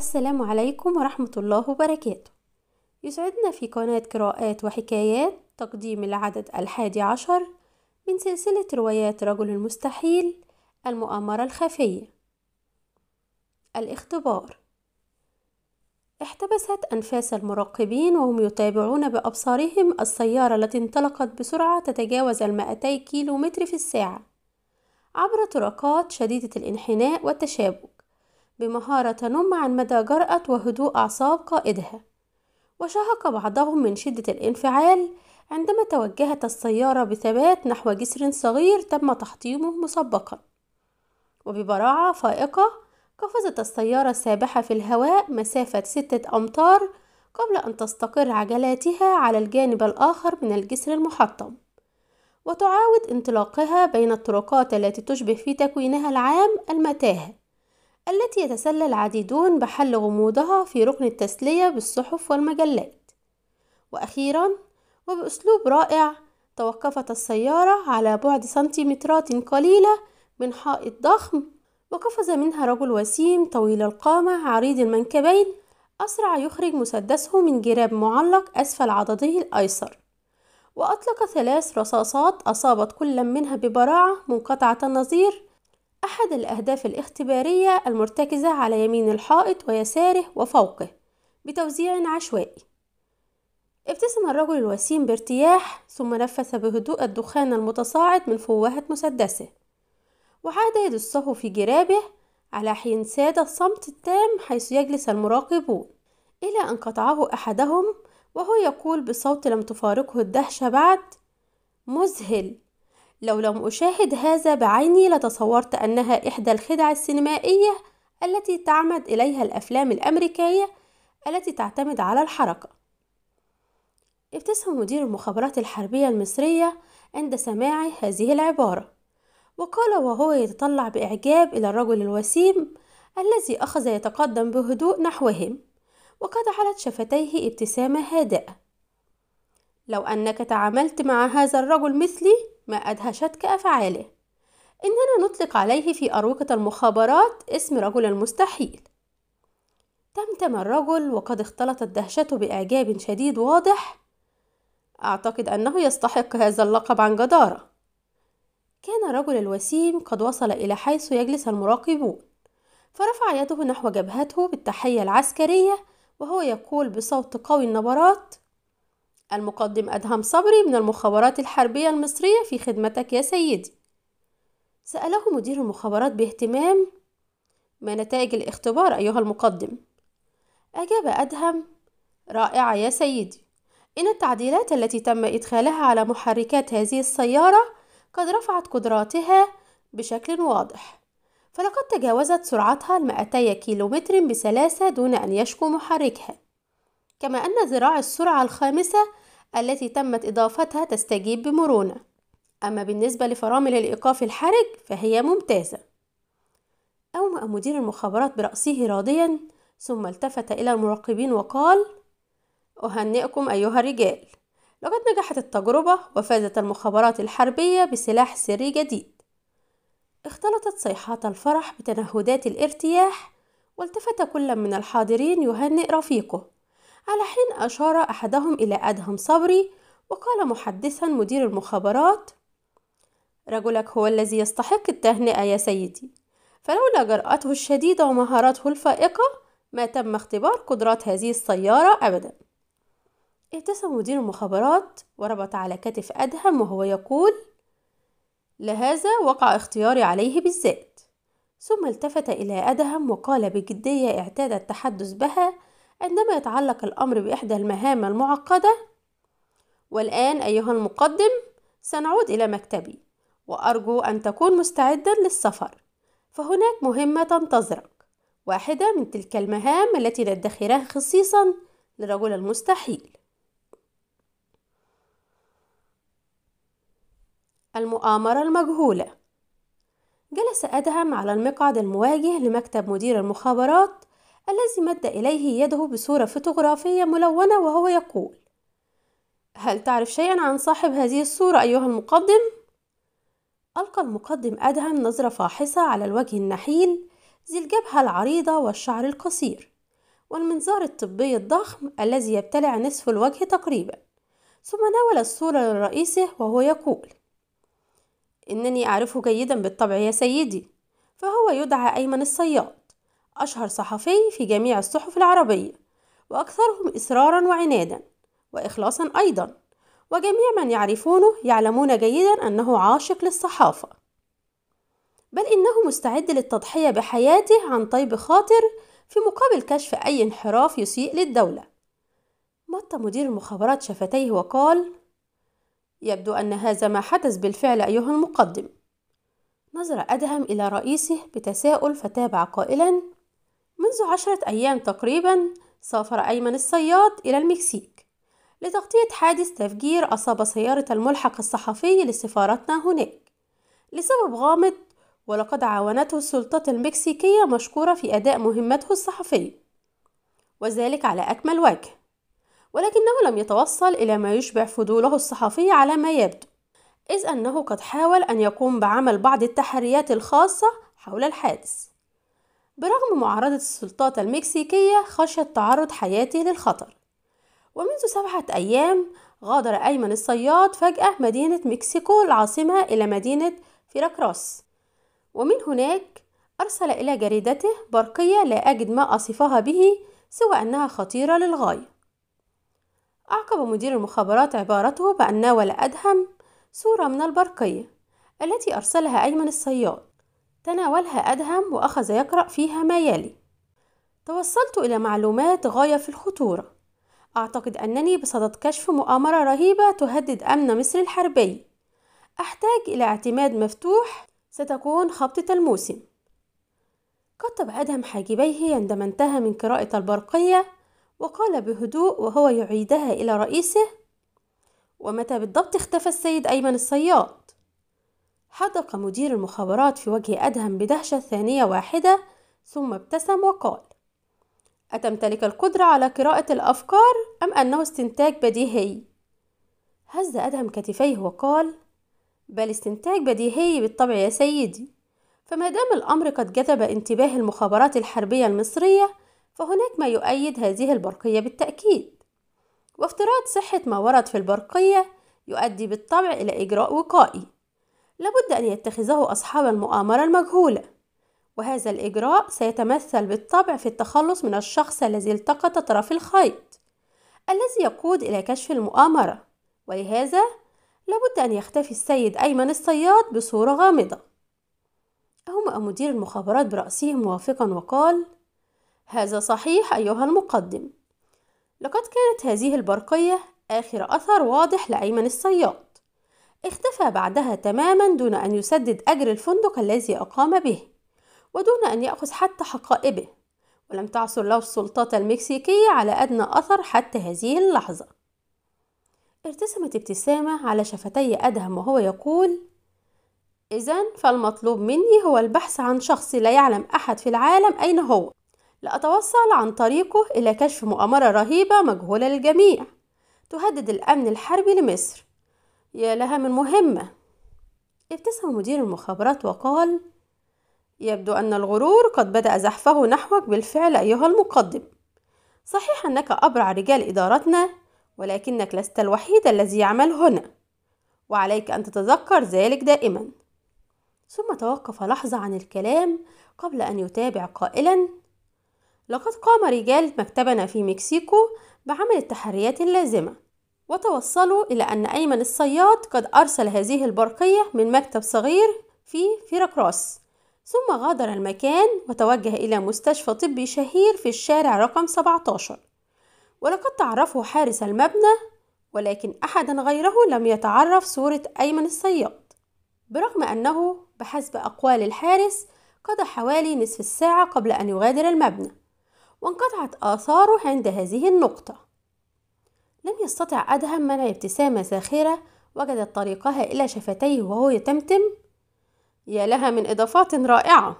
السلام عليكم ورحمة الله وبركاته. يسعدنا في قناة قراءات وحكايات تقديم العدد الحادي عشر من سلسلة روايات رجل المستحيل المؤامرة الخفية. الاختبار. احتبست أنفاس المراقبين وهم يتابعون بأبصارهم السيارة التي انطلقت بسرعة تتجاوز المائتي كيلو متر في الساعة عبر طرقات شديدة الانحناء والتشابك. بمهارة تنم عن مدى جرأة وهدوء أعصاب قائدها. وشهق بعضهم من شدة الانفعال عندما توجهت السيارة بثبات نحو جسر صغير تم تحطيمه مسبقا. وببراعة فائقة قفزت السيارة السابحة في الهواء مسافة ستة أمتار قبل أن تستقر عجلاتها على الجانب الآخر من الجسر المحطم. وتعاود انطلاقها بين الطرقات التي تشبه في تكوينها العام المتاهة. التي يتسلى العديدون بحل غموضها في ركن التسلية بالصحف والمجلات. وأخيرا وبأسلوب رائع توقفت السيارة على بعد سنتيمترات قليلة من حائط ضخم وقفز منها رجل وسيم طويل القامة عريض المنكبين. أسرع يخرج مسدسه من جراب معلق أسفل عضده الأيسر. وأطلق ثلاث رصاصات أصابت كل منها ببراعة منقطعة النظير. أحد الأهداف الاختبارية المرتكزة على يمين الحائط ويساره وفوقه بتوزيع عشوائي. ابتسم الرجل الوسيم بارتياح ثم نفس بهدوء الدخان المتصاعد من فوهة مسدسه. وعاد يدسه في جرابه على حين ساد الصمت التام حيث يجلس المراقبون. إلى أن قطعه أحدهم وهو يقول بصوت لم تفارقه الدهشة بعد مذهل! لو لم أشاهد هذا بعيني لتصورت أنها إحدى الخدع السينمائية التي تعمد إليها الأفلام الأمريكية التي تعتمد على الحركة. ابتسم مدير المخابرات الحربية المصرية عند سماع هذه العبارة وقال وهو يتطلع بإعجاب إلى الرجل الوسيم الذي أخذ يتقدم بهدوء نحوهم وقد علت شفتيه ابتسامة هادئة. لو أنك تعاملت مع هذا الرجل مثلي ما أدهشتك أفعاله. إننا نطلق عليه في أروقة المخابرات اسم رجل المستحيل تمتم الرجل وقد اختلطت دهشته بإعجاب شديد واضح. أعتقد أنه يستحق هذا اللقب عن جدارة. كان الرجل الوسيم قد وصل إلى حيث يجلس المراقبون. فرفع يده نحو جبهته بالتحية العسكرية وهو يقول بصوت قوي النبرات المقدم أدهم صبري من المخابرات الحربية المصرية في خدمتك يا سيدي. سأله مدير المخابرات باهتمام ما نتائج الاختبار أيها المقدم. أجاب أدهم رائعة يا سيدي. إن التعديلات التي تم إدخالها على محركات هذه السيارة قد رفعت قدراتها بشكل واضح فلقد تجاوزت سرعتها المائتي كيلومتر بسلاسة دون أن يشكو محركها. كما أن ذراع السرعة الخامسة التي تمت إضافتها تستجيب بمرونة. أما بالنسبة لفرامل الإيقاف الحرج فهي ممتازة. أومأ مدير المخابرات برأسه راضيا ثم التفت إلى المراقبين وقال أهنئكم أيها الرجال. لقد نجحت التجربة وفازت المخابرات الحربية بسلاح سري جديد. اختلطت صيحات الفرح بتنهدات الارتياح والتفت كل من الحاضرين يهنئ رفيقه. على حين أشار أحدهم إلى أدهم صبري وقال محدثا مدير المخابرات رجلك هو الذي يستحق التهنئة يا سيدي. فلولا جرأته الشديدة ومهاراته الفائقة ما تم اختبار قدرات هذه السيارة أبدا. ابتسم مدير المخابرات وربط على كتف أدهم وهو يقول لهذا وقع اختياري عليه بالذات. ثم التفت إلى أدهم وقال بجدية اعتاد التحدث بها عندما يتعلق الأمر بإحدى المهام المعقدة والآن أيها المقدم سنعود إلى مكتبي وأرجو أن تكون مستعدا للسفر. فهناك مهمة تنتظرك واحدة من تلك المهام التي ندخرها خصيصا لرجل المستحيل. المؤامرة المجهولة. جلس أدهم على المقعد المواجه لمكتب مدير المخابرات الذي مد إليه يده بصورة فوتوغرافية ملونة وهو يقول هل تعرف شيئا عن صاحب هذه الصورة أيها المقدم؟ ألقى المقدم أدهم نظرة فاحصة على الوجه النحيل ذي الجبهة العريضة والشعر القصير والمنظار الطبي الضخم الذي يبتلع نصف الوجه تقريبا ثم ناول الصورة لرئيسه وهو يقول إنني أعرفه جيدا بالطبع يا سيدي فهو يدعى أيمن الصياد أشهر صحفي في جميع الصحف العربية وأكثرهم إصرارا وعنادا وإخلاصا أيضا وجميع من يعرفونه يعلمون جيدا أنه عاشق للصحافة. بل إنه مستعد للتضحية بحياته عن طيب خاطر في مقابل كشف أي انحراف يسيء للدولة. مط مدير المخابرات شفتيه وقال يبدو أن هذا ما حدث بالفعل أيها المقدم. نظر أدهم إلى رئيسه بتساؤل فتابع قائلا منذ عشرة أيام تقريبا سافر أيمن الصياد إلى المكسيك لتغطية حادث تفجير أصاب سيارة الملحق الصحفي لسفارتنا هناك. لسبب غامض ولقد عاونته السلطات المكسيكية مشكورة في أداء مهمته الصحفية وذلك على أكمل وجه. ولكنه لم يتوصل إلى ما يشبع فضوله الصحفي على ما يبدو إذ أنه قد حاول أن يقوم بعمل بعض التحريات الخاصة حول الحادث. برغم معارضة السلطات المكسيكية خشية تعرض حياته للخطر. ومنذ سبعة أيام غادر أيمن الصياد فجأة مدينة مكسيكو العاصمة إلى مدينة فيراكروس. ومن هناك أرسل إلى جريدته برقية لا أجد ما أصفها به سوى أنها خطيرة للغاية. أعقب مدير المخابرات عبارته بأن ناول أدهم صورة من البرقية التي أرسلها أيمن الصياد. تناولها أدهم وأخذ يقرأ فيها ما يلي. توصلت إلى معلومات غاية في الخطورة. أعتقد أنني بصدد كشف مؤامرة رهيبة تهدد أمن مصر الحربي. أحتاج إلى اعتماد مفتوح ستكون خبطة الموسم. قطب أدهم حاجبيه عندما انتهى من قراءة البرقية وقال بهدوء وهو يعيدها إلى رئيسه ومتى بالضبط اختفى السيد أيمن الصياد؟ حدق مدير المخابرات في وجه أدهم بدهشة ثانية واحدة ثم ابتسم وقال أتمتلك القدرة على قراءة الأفكار أم أنه استنتاج بديهي؟ هز أدهم كتفيه وقال بل استنتاج بديهي بالطبع يا سيدي فما دام الأمر قد جذب انتباه المخابرات الحربية المصرية فهناك ما يؤيد هذه البرقية بالتأكيد وافتراض صحة ما ورد في البرقية يؤدي بالطبع إلى إجراء وقائي لابد أن يتخذه أصحاب المؤامرة المجهولة وهذا الإجراء سيتمثل بالطبع في التخلص من الشخص الذي التقط طرف الخيط الذي يقود إلى كشف المؤامرة ولهذا لابد أن يختفي السيد أيمن الصياد بصورة غامضة. أهمأ مدير المخابرات برأسه موافقا وقال هذا صحيح أيها المقدم. لقد كانت هذه البرقية آخر أثر واضح لأيمن الصياد. اختفى بعدها تماما دون أن يسدد أجر الفندق الذي أقام به ودون أن يأخذ حتى حقائبه. ولم تعثر له السلطات المكسيكية على أدنى أثر حتى هذه اللحظة. ارتسمت ابتسامة على شفتي أدهم وهو يقول إذا فالمطلوب مني هو البحث عن شخص لا يعلم أحد في العالم أين هو. لأتوصل عن طريقه إلى كشف مؤامرة رهيبة مجهولة للجميع. تهدد الأمن الحربي لمصر. يا لها من مهمة. ابتسم مدير المخابرات وقال يبدو أن الغرور قد بدأ زحفه نحوك بالفعل أيها المقدم. صحيح أنك أبرع رجال إدارتنا ولكنك لست الوحيد الذي يعمل هنا وعليك أن تتذكر ذلك دائما. ثم توقف لحظة عن الكلام قبل أن يتابع قائلا لقد قام رجال مكتبنا في مكسيكو بعمل التحريات اللازمة. وتوصلوا إلى أن أيمن الصياد قد أرسل هذه البرقية من مكتب صغير في فيراكروس. ثم غادر المكان وتوجه إلى مستشفى طبي شهير في الشارع رقم 17 ولقد تعرفه حارس المبنى ولكن أحدا غيره لم يتعرف صورة أيمن الصياد. برغم أنه بحسب أقوال الحارس قضى حوالي نصف الساعة قبل أن يغادر المبنى وانقطعت آثاره عند هذه النقطة. لم يستطع أدهم منع ابتسامة ساخرة وجدت طريقها إلى شفتيه وهو يتمتم. يا لها من إضافات رائعة.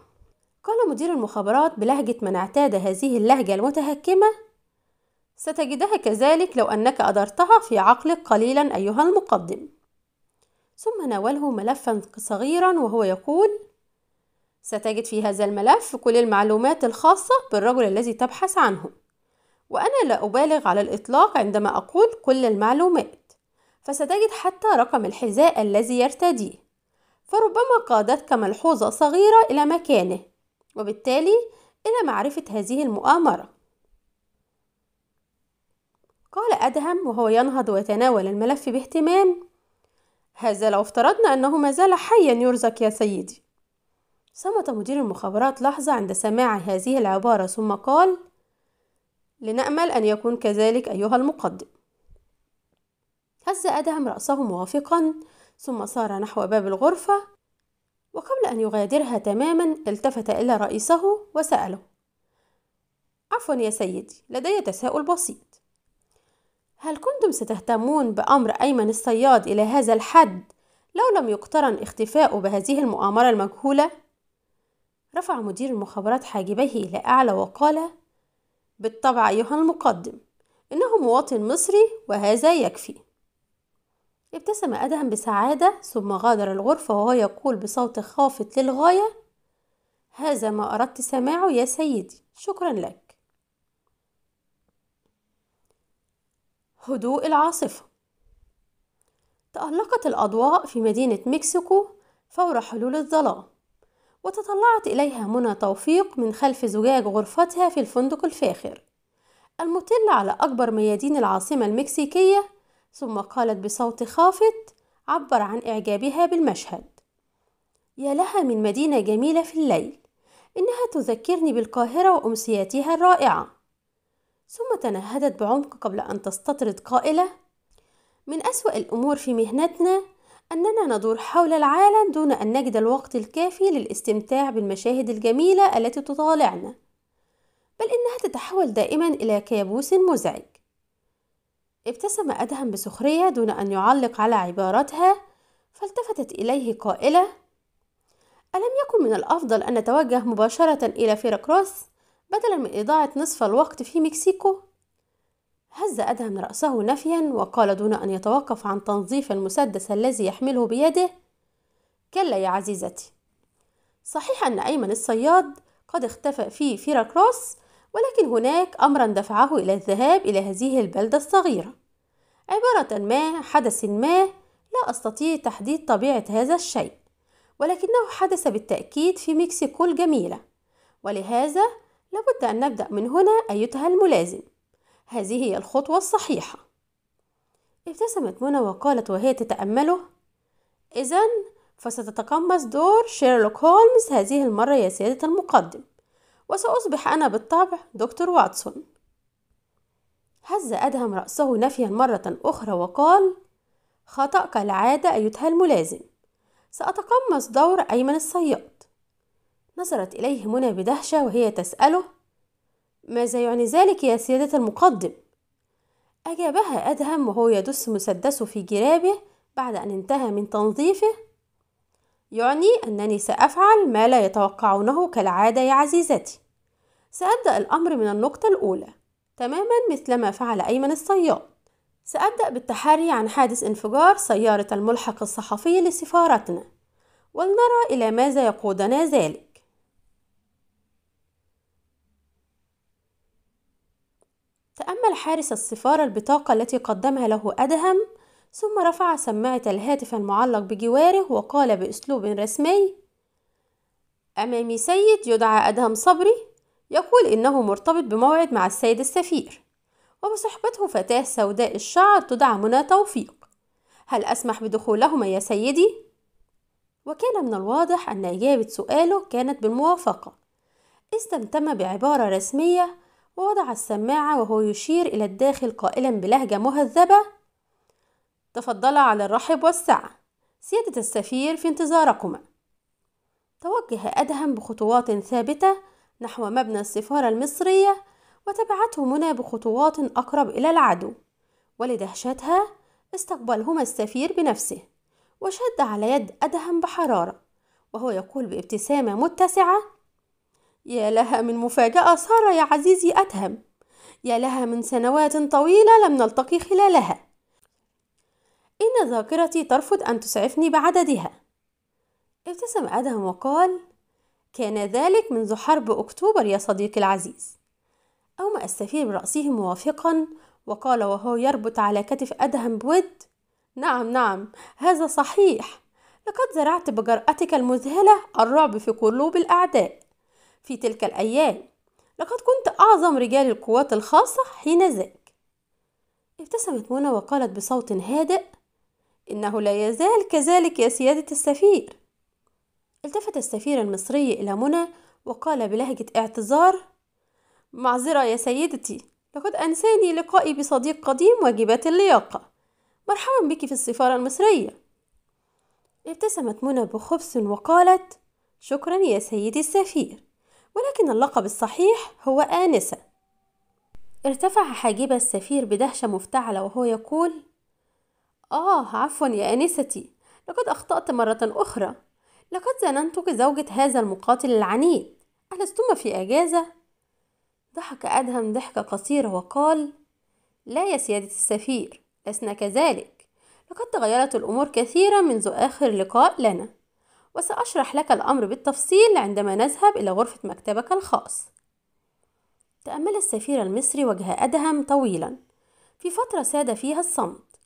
قال مدير المخابرات بلهجة من اعتاد هذه اللهجة المتهكمة ستجدها كذلك لو أنك أدرتها في عقلك قليلا أيها المقدم. ثم ناوله ملفا صغيرا وهو يقول ستجد في هذا الملف كل المعلومات الخاصة بالرجل الذي تبحث عنه. وأنا لا أبالغ على الإطلاق عندما أقول كل المعلومات فستجد حتى رقم الحذاء الذي يرتديه فربما قادتك ملحوظة صغيرة إلى مكانه وبالتالي إلى معرفة هذه المؤامرة. قال أدهم وهو ينهض ويتناول الملف باهتمام هذا لو افترضنا أنه ما زال حيا يرزق يا سيدي. صمت مدير المخابرات لحظة عند سماع هذه العبارة ثم قال لنأمل أن يكون كذلك أيها المقدم هز أدهم رأسه موافقا ثم سار نحو باب الغرفة وقبل أن يغادرها تماما التفت إلى رئيسه وسأله عفوا يا سيدي لدي تساؤل بسيط هل كنتم ستهتمون بأمر أيمن الصياد إلى هذا الحد لو لم يقترن اختفاؤه بهذه المؤامرة المجهولة؟ رفع مدير المخابرات حاجبيه إلى أعلى وقال بالطبع أيها المقدم إنه مواطن مصري وهذا يكفي. ابتسم أدهم بسعادة ثم غادر الغرفة وهو يقول بصوت خافت للغاية هذا ما أردت سماعه يا سيدي شكرا لك. هدوء العاصفة. تألقت الأضواء في مدينة مكسيكو فور حلول الظلام. وتطلعت إليها منى توفيق من خلف زجاج غرفتها في الفندق الفاخر. المطل على أكبر ميادين العاصمة المكسيكية ثم قالت بصوت خافت عبر عن إعجابها بالمشهد. يا لها من مدينة جميلة في الليل إنها تذكرني بالقاهرة وأمسياتها الرائعة. ثم تنهدت بعمق قبل أن تستطرد قائلة من أسوأ الأمور في مهنتنا أننا ندور حول العالم دون أن نجد الوقت الكافي للاستمتاع بالمشاهد الجميلة التي تطالعنا بل إنها تتحول دائما إلى كابوس مزعج ابتسم أدهم بسخرية دون أن يعلق على عبارتها فالتفتت إليه قائلة ألم يكن من الأفضل أن نتوجه مباشرة إلى فيراكروس بدلا من إضاعة نصف الوقت في مكسيكو؟ هز أدهم رأسه نفيا وقال دون أن يتوقف عن تنظيف المسدس الذي يحمله بيده كلا يا عزيزتي. صحيح أن أيمن الصياد قد اختفى في فيراكروس ولكن هناك أمرا دفعه إلى الذهاب إلى هذه البلدة الصغيرة. عبارة ما حدث ما لا أستطيع تحديد طبيعة هذا الشيء ولكنه حدث بالتأكيد في مكسيكو الجميلة. ولهذا لابد أن نبدأ من هنا أيتها الملازم. هذه هي الخطوة الصحيحة. ابتسمت منى وقالت وهي تتأمله إذا فستتقمص دور شيرلوك هولمز هذه المرة يا سيادة المقدم وسأصبح أنا بالطبع دكتور واتسون. هز أدهم رأسه نفيا مرة أخرى وقال خطأ كالعادة أيتها الملازم سأتقمص دور أيمن الصياد. نظرت إليه منى بدهشة وهي تسأله ماذا يعني ذلك يا سيادة المقدم؟ أجابها أدهم وهو يدس مسدسه في جرابه بعد أن انتهى من تنظيفه. يعني أنني سأفعل ما لا يتوقعونه كالعادة يا عزيزتي. سأبدأ الأمر من النقطة الأولى. تماما مثلما فعل أيمن الصياد. سأبدأ بالتحري عن حادث انفجار سيارة الملحق الصحفي لسفارتنا. ولنرى إلى ماذا يقودنا ذلك. تأمل حارس السفارة البطاقة التي قدمها له أدهم ثم رفع سماعة الهاتف المعلق بجواره وقال بأسلوب رسمي أمامي سيد يدعى أدهم صبري يقول إنه مرتبط بموعد مع السيد السفير وبصحبته فتاة سوداء الشعر تدعى منى توفيق هل أسمح بدخولهما يا سيدي؟ وكان من الواضح أن إجابة سؤاله كانت بالموافقة استمتم بعبارة رسمية ووضع السماعة وهو يشير إلى الداخل قائلا بلهجة مهذبة. تفضلا على الرحب والسعة. سيادة السفير في انتظاركما. توجه أدهم بخطوات ثابتة نحو مبنى السفارة المصرية وتبعته منى بخطوات أقرب إلى العدو. ولدهشتها استقبلهما السفير بنفسه وشد على يد أدهم بحرارة وهو يقول بابتسامة متسعة يا لها من مفاجأة سارة يا عزيزي أدهم يا لها من سنوات طويلة لم نلتقي خلالها. إن ذاكرتي ترفض أن تسعفني بعددها. ابتسم أدهم وقال كان ذلك منذ حرب أكتوبر يا صديقي العزيز. أومأ السفير برأسه موافقا وقال وهو يربط على كتف أدهم بود نعم نعم هذا صحيح. لقد زرعت بجرأتك المذهلة الرعب في قلوب الأعداء. في تلك الأيام. لقد كنت أعظم رجال القوات الخاصة حين ذاك. ابتسمت منى وقالت بصوت هادئ إنه لا يزال كذلك يا سيادة السفير. التفت السفير المصري إلى منى وقال بلهجة اعتذار معذرة يا سيدتي لقد أنساني لقائي بصديق قديم واجبات اللياقة. مرحبا بك في السفارة المصرية. ابتسمت منى بخبث وقالت شكرا يا سيدي السفير. ولكن اللقب الصحيح هو آنسة. ارتفع حاجب السفير بدهشة مفتعلة وهو يقول آه عفوا يا آنستي لقد أخطأت مرة أخرى. لقد ظننتك زوجة هذا المقاتل العنيد. ألستما في أجازة؟ ضحك أدهم ضحكة قصيرة وقال لا يا سيادة السفير لسنا كذلك. لقد تغيرت الأمور كثيرا منذ آخر لقاء لنا. وسأشرح لك الأمر بالتفصيل عندما نذهب إلى غرفة مكتبك الخاص. تأمل السفير المصري وجه أدهم طويلا. في فترة ساد فيها الصمت.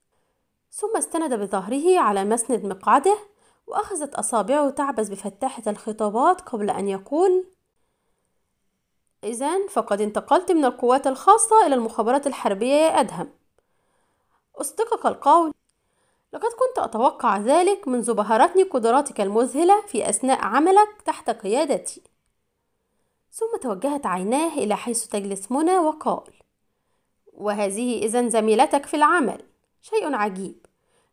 ثم استند بظهره على مسند مقعده وأخذت أصابعه تعبث بفتاحة الخطابات قبل أن يقول إذا فقد انتقلت من القوات الخاصة إلى المخابرات الحربية يا أدهم. أصدقك القول لقد كنت أتوقع ذلك منذ بهرتني قدراتك المذهلة في أثناء عملك تحت قيادتي. ثم توجهت عيناه إلى حيث تجلس منى وقال وهذه إذا زميلتك في العمل شيء عجيب.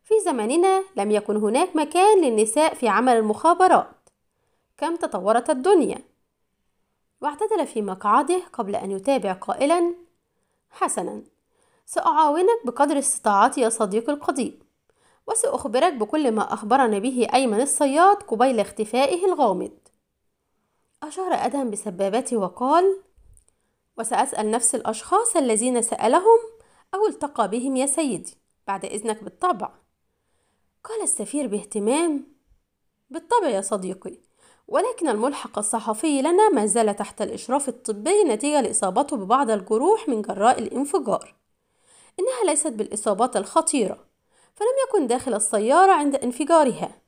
في زماننا لم يكن هناك مكان للنساء في عمل المخابرات. كم تطورت الدنيا؟ واعتدل في مقعده قبل أن يتابع قائلا حسنا سأعاونك بقدر استطاعتي يا صديقي القديم. وسأخبرك بكل ما أخبرنا به أيمن الصياد قبيل اختفائه الغامض. أشار أدهم بسبابته وقال وسأسأل نفس الأشخاص الذين سألهم أو التقى بهم يا سيدي بعد إذنك بالطبع. قال السفير باهتمام بالطبع يا صديقي ولكن الملحق الصحفي لنا ما زال تحت الإشراف الطبي نتيجة لإصابته ببعض الجروح من جراء الانفجار. إنها ليست بالإصابات الخطيرة فلم يكن داخل السيارة عند انفجارها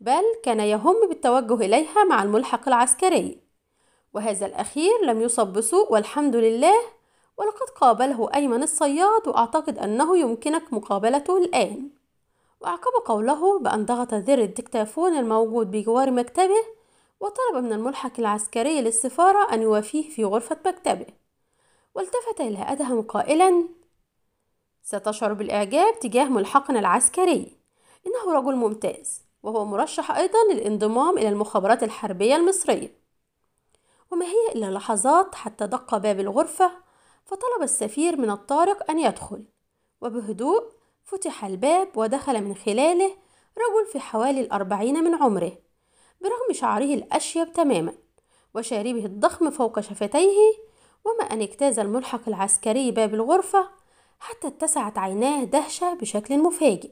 بل كان يهم بالتوجه إليها مع الملحق العسكري. وهذا الأخير لم يصب بسوء والحمد لله ولقد قابله أيمن الصياد وأعتقد أنه يمكنك مقابلته الآن. وأعقب قوله بأن ضغط زر الدكتافون الموجود بجوار مكتبه وطلب من الملحق العسكري للسفارة أن يوافيه في غرفة مكتبه. والتفت إلى أدهم قائلا ستشعر بالإعجاب تجاه ملحقنا العسكري. إنه رجل ممتاز وهو مرشح أيضا للانضمام إلى المخابرات الحربية المصرية. وما هي إلا لحظات حتى دق باب الغرفة فطلب السفير من الطارق أن يدخل. وبهدوء فتح الباب ودخل من خلاله رجل في حوالي الأربعين من عمره برغم شعره الأشيب تماما وشاربه الضخم فوق شفتيه وما أن اجتاز الملحق العسكري باب الغرفة حتى اتسعت عيناه دهشة بشكل مفاجئ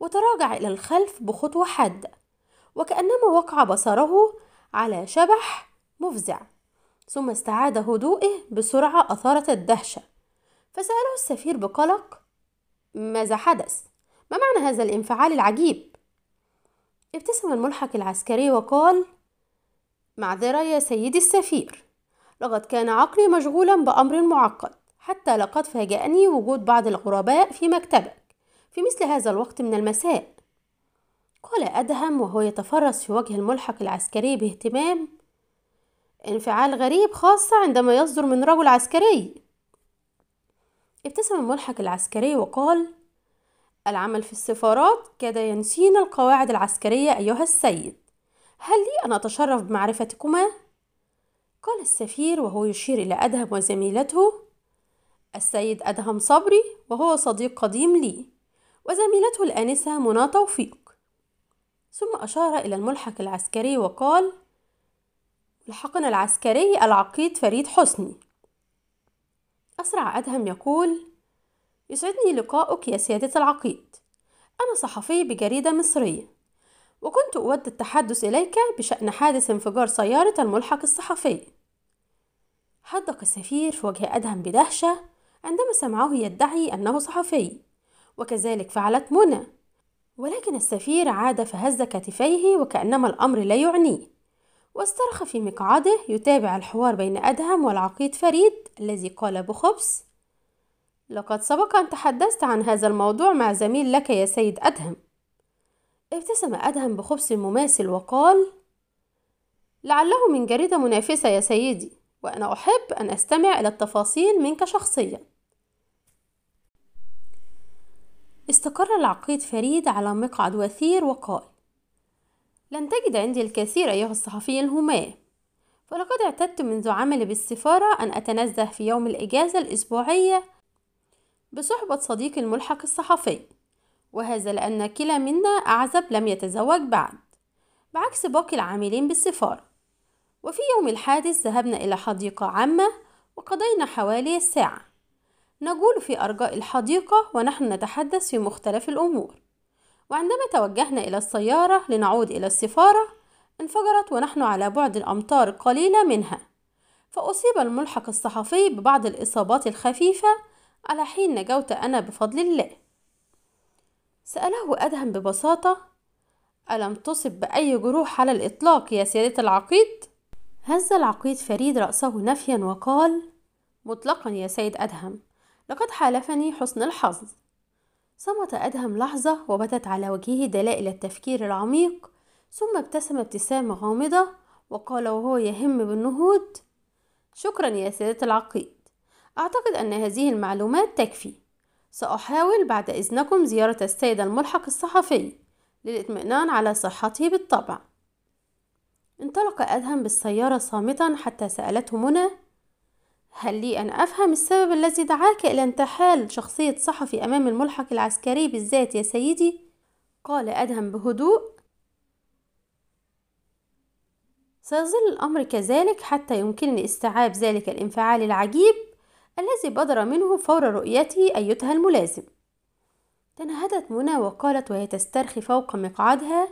وتراجع إلى الخلف بخطوة حادة وكأنما وقع بصره على شبح مفزع ثم استعاد هدوئه بسرعة أثارت الدهشة فسأله السفير بقلق ماذا حدث؟ ما معنى هذا الانفعال العجيب؟ ابتسم الملحق العسكري وقال معذرة يا سيدي السفير لقد كان عقلي مشغولا بأمر معقد حتى لقد فاجأني وجود بعض الغرباء في مكتبك في مثل هذا الوقت من المساء. قال أدهم وهو يتفرس في وجه الملحق العسكري باهتمام انفعال غريب خاصة عندما يصدر من رجل عسكري. ابتسم الملحق العسكري وقال العمل في السفارات كاد ينسينا القواعد العسكرية أيها السيد. هل لي أن أتشرف بمعرفتكما؟ قال السفير وهو يشير إلى أدهم وزميلته السيد أدهم صبري وهو صديق قديم لي وزميلته الآنسة منى توفيق. ثم أشار إلى الملحق العسكري وقال ملحقنا العسكري العقيد فريد حسني. أسرع أدهم يقول يسعدني لقاؤك يا سيادة العقيد. أنا صحفي بجريدة مصرية وكنت أود التحدث إليك بشأن حادث انفجار سيارة الملحق الصحفي. حدق السفير في وجه أدهم بدهشة عندما سمعه يدعي أنه صحفي. وكذلك فعلت منى. ولكن السفير عاد فهز كتفيه وكأنما الأمر لا يعنيه واسترخى في مقعده يتابع الحوار بين أدهم والعقيد فريد الذي قال بخبث لقد سبق أن تحدثت عن هذا الموضوع مع زميل لك يا سيد أدهم. ابتسم أدهم بخبث مماثل وقال لعله من جريدة منافسة يا سيدي وأنا أحب أن أستمع إلى التفاصيل منك شخصيا. استقر العقيد فريد على مقعد وثير وقال لن تجد عندي الكثير أيها الصحفي الهمام فلقد اعتدت منذ عملي بالسفارة أن أتنزه في يوم الإجازة الأسبوعية بصحبة صديقي الملحق الصحفي. وهذا لأن كلا منا أعزب لم يتزوج بعد بعكس باقي العاملين بالسفارة وفي يوم الحادث ذهبنا إلى حديقة عامة وقضينا حوالي ساعة. نجول في أرجاء الحديقة ونحن نتحدث في مختلف الأمور. وعندما توجهنا إلى السيارة لنعود إلى السفارة انفجرت ونحن على بعد الأمتار قليلة منها. فأصيب الملحق الصحفي ببعض الإصابات الخفيفة على حين نجوت أنا بفضل الله. سأله أدهم ببساطة ألم تصب بأي جروح على الإطلاق يا سيادة العقيد؟ هز العقيد فريد رأسه نفيا وقال مطلقا يا سيد أدهم لقد حالفني حسن الحظ. صمت أدهم لحظة وبدت على وجهه دلائل التفكير العميق ثم ابتسم ابتسامة غامضة وقال وهو يهم بالنهوض شكرا يا سيادة العقيد أعتقد أن هذه المعلومات تكفي. سأحاول بعد إذنكم زيارة السيد الملحق الصحفي للإطمئنان على صحته بالطبع. انطلق أدهم بالسيارة صامتا حتى سألته منى هل لي أن أفهم السبب الذي دعاك إلى انتحال شخصية صحفي أمام الملحق العسكري بالذات يا سيدي؟ قال أدهم بهدوء. سيظل الأمر كذلك حتى يمكنني استيعاب ذلك الانفعال العجيب الذي بدر منه فور رؤيتي أيتها الملازم. تنهدت منى وقالت وهي تسترخي فوق مقعدها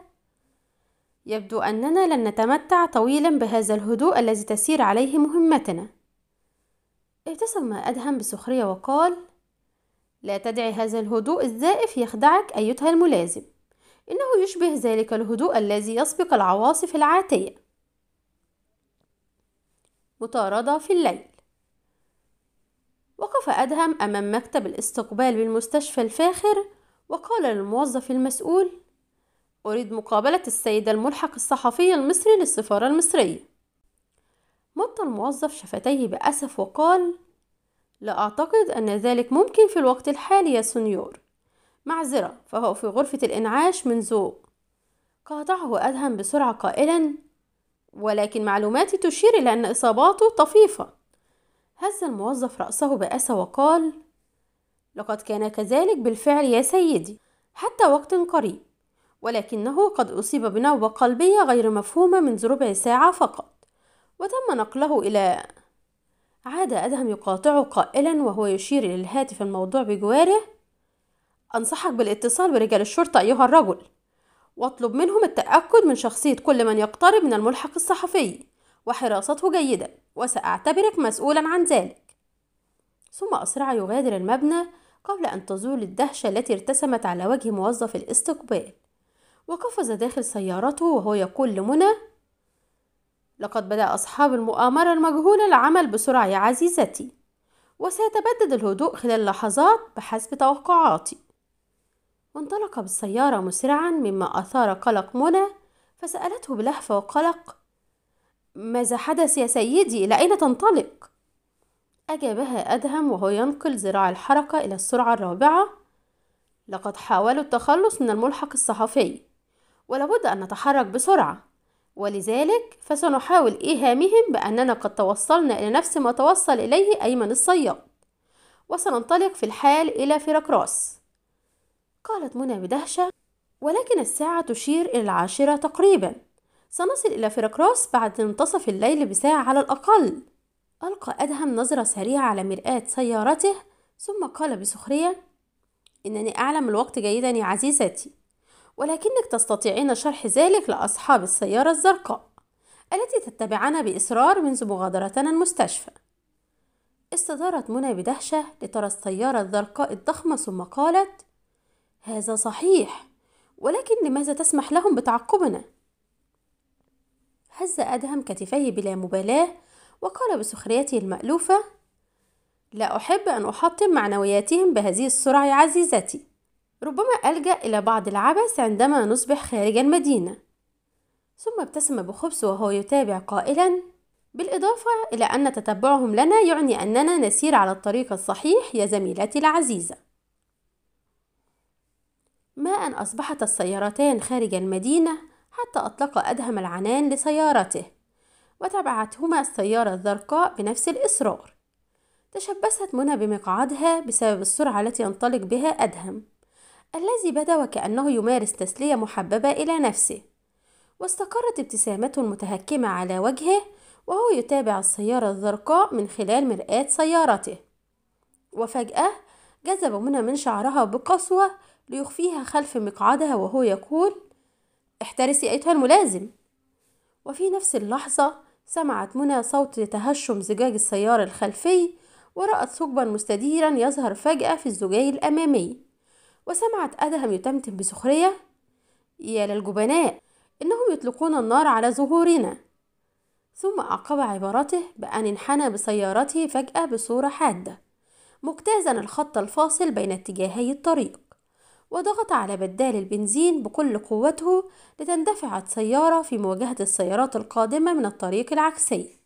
يبدو أننا لن نتمتع طويلا بهذا الهدوء الذي تسير عليه مهمتنا. ابتسم أدهم بسخرية وقال لا تدعي هذا الهدوء الزائف يخدعك أيتها الملازم. إنه يشبه ذلك الهدوء الذي يسبق العواصف العاتية. مطاردة في الليل. وقف أدهم أمام مكتب الاستقبال بالمستشفى الفاخر وقال للموظف المسؤول أريد مقابلة السيد الملحق الصحفي المصري للسفارة المصرية. مط الموظف شفتيه بأسف وقال لا أعتقد أن ذلك ممكن في الوقت الحالي يا سنيور. معذرة فهو في غرفة الإنعاش منذ قاطعه أدهم بسرعة قائلا ولكن معلوماتي تشير إلى أن إصاباته طفيفة. هز الموظف رأسه بأسى وقال لقد كان كذلك بالفعل يا سيدي حتى وقت قريب ولكنه قد أصيب بنوبة قلبية غير مفهومة منذ ربع ساعة فقط. وتم نقله إلى عاد أدهم يقاطعه قائلا وهو يشير إلى الهاتف الموضوع بجواره أنصحك بالاتصال برجال الشرطة أيها الرجل. واطلب منهم التأكد من شخصية كل من يقترب من الملحق الصحفي وحراسته جيدا وسأعتبرك مسؤولا عن ذلك. ثم أسرع يغادر المبنى قبل أن تزول الدهشة التي ارتسمت على وجه موظف الاستقبال. وقفز داخل سيارته وهو يقول لمنى لقد بدأ أصحاب المؤامرة المجهولة العمل بسرعة يا عزيزتي وسيتبدد الهدوء خلال لحظات بحسب توقعاتي. وانطلق بالسيارة مسرعا مما أثار قلق منى فسألته بلهفة وقلق ماذا حدث يا سيدي؟ إلى أين تنطلق؟ أجابها أدهم وهو ينقل ذراع الحركة إلى السرعة الرابعة. لقد حاولوا التخلص من الملحق الصحفي ولابد أن نتحرك بسرعة. ولذلك فسنحاول إيهامهم بأننا قد توصلنا إلى نفس ما توصل إليه أيمن الصياد. وسننطلق في الحال إلى فيراكروس. قالت منى بدهشة ولكن الساعة تشير إلى العاشرة تقريبا. سنصل إلى فيراكروس بعد منتصف الليل بساعة على الأقل. ألقى أدهم نظرة سريعة على مرآة سيارته ثم قال بسخرية إنني أعلم الوقت جيدا يا عزيزتي. ولكنك تستطيعين شرح ذلك لأصحاب السيارة الزرقاء التي تتبعنا بإصرار منذ مغادرتنا المستشفى. استدارت منى بدهشة لترى السيارة الزرقاء الضخمة ثم قالت هذا صحيح ولكن لماذا تسمح لهم بتعقبنا؟ هز أدهم كتفيه بلا مبالاة وقال بسخريته المألوفة لا أحب أن أحطم معنوياتهم بهذه السرعة عزيزتي. ربما ألجأ إلى بعض العبث عندما نصبح خارج المدينة. ثم ابتسم بخبث وهو يتابع قائلا بالإضافة إلى أن تتبعهم لنا يعني أننا نسير على الطريق الصحيح يا زميلتي العزيزة. ما أن أصبحت السيارتان خارج المدينة حتى أطلق أدهم العنان لسيارته وتبعتهما السيارة الزرقاء بنفس الإصرار. تشبثت منى بمقعدها بسبب السرعة التي ينطلق بها أدهم. الذي بدا وكأنه يمارس تسلية محببة إلى نفسه واستقرت ابتسامته المتهكمة على وجهه وهو يتابع السيارة الزرقاء من خلال مرآة سيارته. وفجأة جذب منى من شعرها بقسوة ليخفيها خلف مقعدها وهو يقول احترسي أيتها الملازم. وفي نفس اللحظة سمعت منى صوت تهشم زجاج السيارة الخلفي ورأت ثقبا مستديرا يظهر فجأة في الزجاج الأمامي. وسمعت أدهم يتمتم بسخرية يا للجبناء إنهم يطلقون النار على ظهورنا. ثم أعقب عبارته بأن انحنى بسيارته فجأة بصورة حادة. مجتازا الخط الفاصل بين اتجاهي الطريق. وضغط على بدال البنزين بكل قوته لتندفع السيارة في مواجهة السيارات القادمة من الطريق العكسي.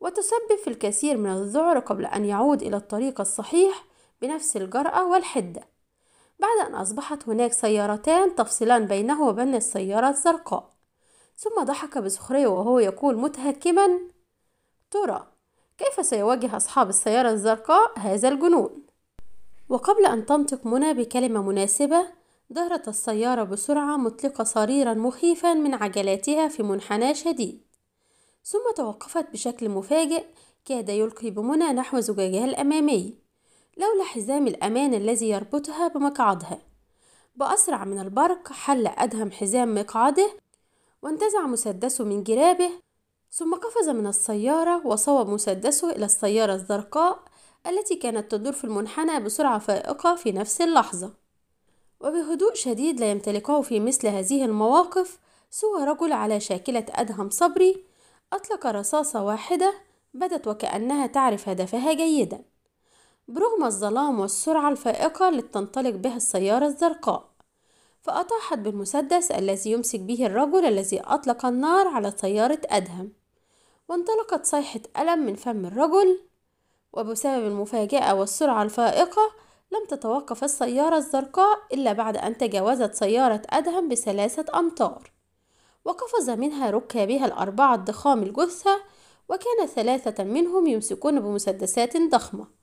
وتسبب في الكثير من الذعر قبل أن يعود إلى الطريق الصحيح بنفس الجرأة والحدة. بعد أن أصبحت هناك سيارتان تفصلان بينه وبين السيارة الزرقاء. ثم ضحك بسخرية وهو يقول متهكما ترى كيف سيواجه أصحاب السيارة الزرقاء هذا الجنون؟ وقبل أن تنطق منى بكلمة مناسبة ظهرت السيارة بسرعة مطلقة صريرا مخيفا من عجلاتها في منحنى شديد. ثم توقفت بشكل مفاجئ كاد يلقي بمنى نحو زجاجها الأمامي. لولا حزام الأمان الذي يربطها بمقعدها. بأسرع من البرق حل أدهم حزام مقعده وانتزع مسدسه من جرابه ثم قفز من السيارة وصوب مسدسه إلى السيارة الزرقاء التي كانت تدور في المنحنى بسرعة فائقة في نفس اللحظة. وبهدوء شديد لا يمتلكه في مثل هذه المواقف سوى رجل على شاكلة أدهم صبري أطلق رصاصة واحدة بدت وكأنها تعرف هدفها جيدا. برغم الظلام والسرعة الفائقة لتنطلق بها السيارة الزرقاء فأطاحت بالمسدس الذي يمسك به الرجل الذي أطلق النار على سيارة أدهم. وانطلقت صيحة ألم من فم الرجل وبسبب المفاجأة والسرعة الفائقة لم تتوقف السيارة الزرقاء إلا بعد أن تجاوزت سيارة أدهم بثلاثة أمتار. وقفز منها ركابها الأربعة ضخام الجثة وكان ثلاثة منهم يمسكون بمسدسات ضخمة.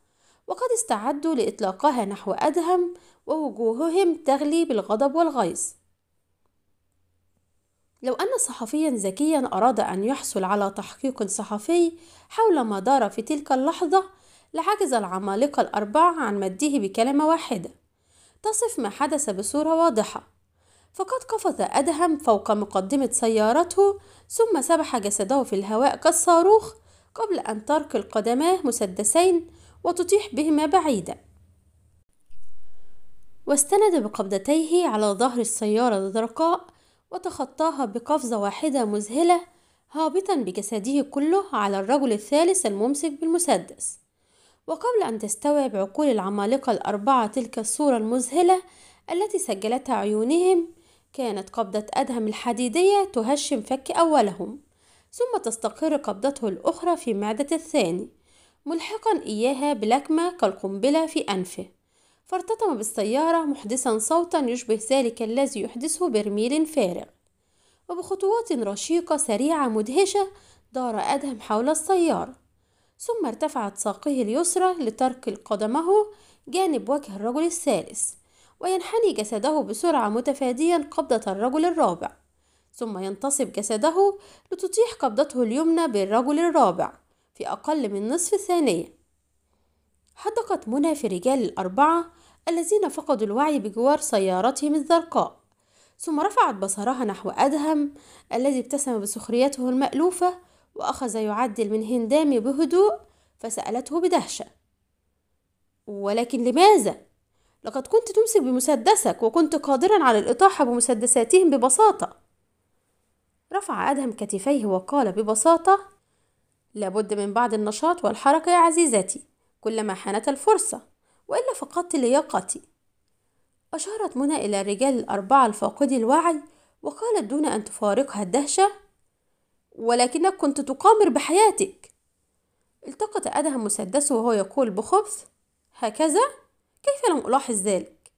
وقد استعدوا لإطلاقها نحو أدهم ووجوههم تغلي بالغضب والغيظ. لو أن صحفيا ذكيا أراد أن يحصل على تحقيق صحفي حول ما دار في تلك اللحظة لعجز العمالقة الأربعة عن مده بكلمة واحدة تصف ما حدث بصورة واضحة. فقد قفز أدهم فوق مقدمة سيارته ثم سبح جسده في الهواء كالصاروخ قبل أن تركل قدماه مسدسين وتطيح بهما بعيدا. واستند بقبضتيه على ظهر السيارة الزرقاء وتخطاها بقفزة واحدة مذهلة هابطا بجسده كله على الرجل الثالث الممسك بالمسدس. وقبل أن تستوعب عقول العمالقة الأربعة تلك الصورة المذهلة التي سجلتها عيونهم كانت قبضة أدهم الحديدية تهشم فك أولهم ثم تستقر قبضته الأخرى في معدة الثاني. ملحقا إياها بلكمة كالقنبلة في أنفه. فارتطم بالسيارة محدثا صوتا يشبه ذلك الذي يحدثه برميل فارغ. وبخطوات رشيقة سريعة مدهشة دار أدهم حول السيارة. ثم ارتفعت ساقه اليسرى لترك قدمه جانب وجه الرجل الثالث وينحني جسده بسرعة متفاديا قبضة الرجل الرابع. ثم ينتصب جسده لتطيح قبضته اليمنى بالرجل الرابع. في أقل من نصف ثانية حدقت منى في الرجال الأربعة الذين فقدوا الوعي بجوار سيارتهم الزرقاء ثم رفعت بصرها نحو أدهم الذي ابتسم بسخريته المألوفة وأخذ يعدل من هندام بهدوء فسألته بدهشة. ولكن لماذا؟ لقد كنت تمسك بمسدسك وكنت قادرا على الإطاحة بمسدساتهم ببساطة. رفع أدهم كتفيه وقال ببساطة لابد من بعض النشاط والحركة يا عزيزتي كلما حانت الفرصة وإلا فقدت لياقتي. أشارت منى إلى الرجال الأربعة الفاقدي الوعي وقالت دون أن تفارقها الدهشة ولكنك كنت تقامر بحياتك. التقط أدهم مسدسه وهو يقول بخبث هكذا؟ كيف لم ألاحظ ذلك؟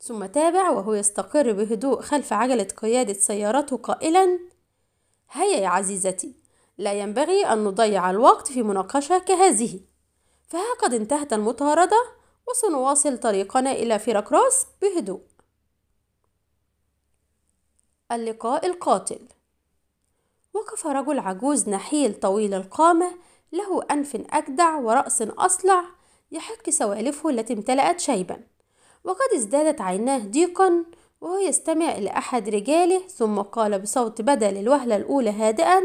ثم تابع وهو يستقر بهدوء خلف عجلة قيادة سيارته قائلا هيا يا عزيزتي لا ينبغي أن نضيع الوقت في مناقشة كهذه. فها قد انتهت المطاردة وسنواصل طريقنا إلى فيراكروس بهدوء. اللقاء القاتل. وقف رجل عجوز نحيل طويل القامة له أنف أجدع ورأس أصلع يحك سوالفه التي امتلأت شيبا. وقد ازدادت عيناه ضيقا وهو يستمع إلى أحد رجاله ثم قال بصوت بدا للوهلة الأولى هادئا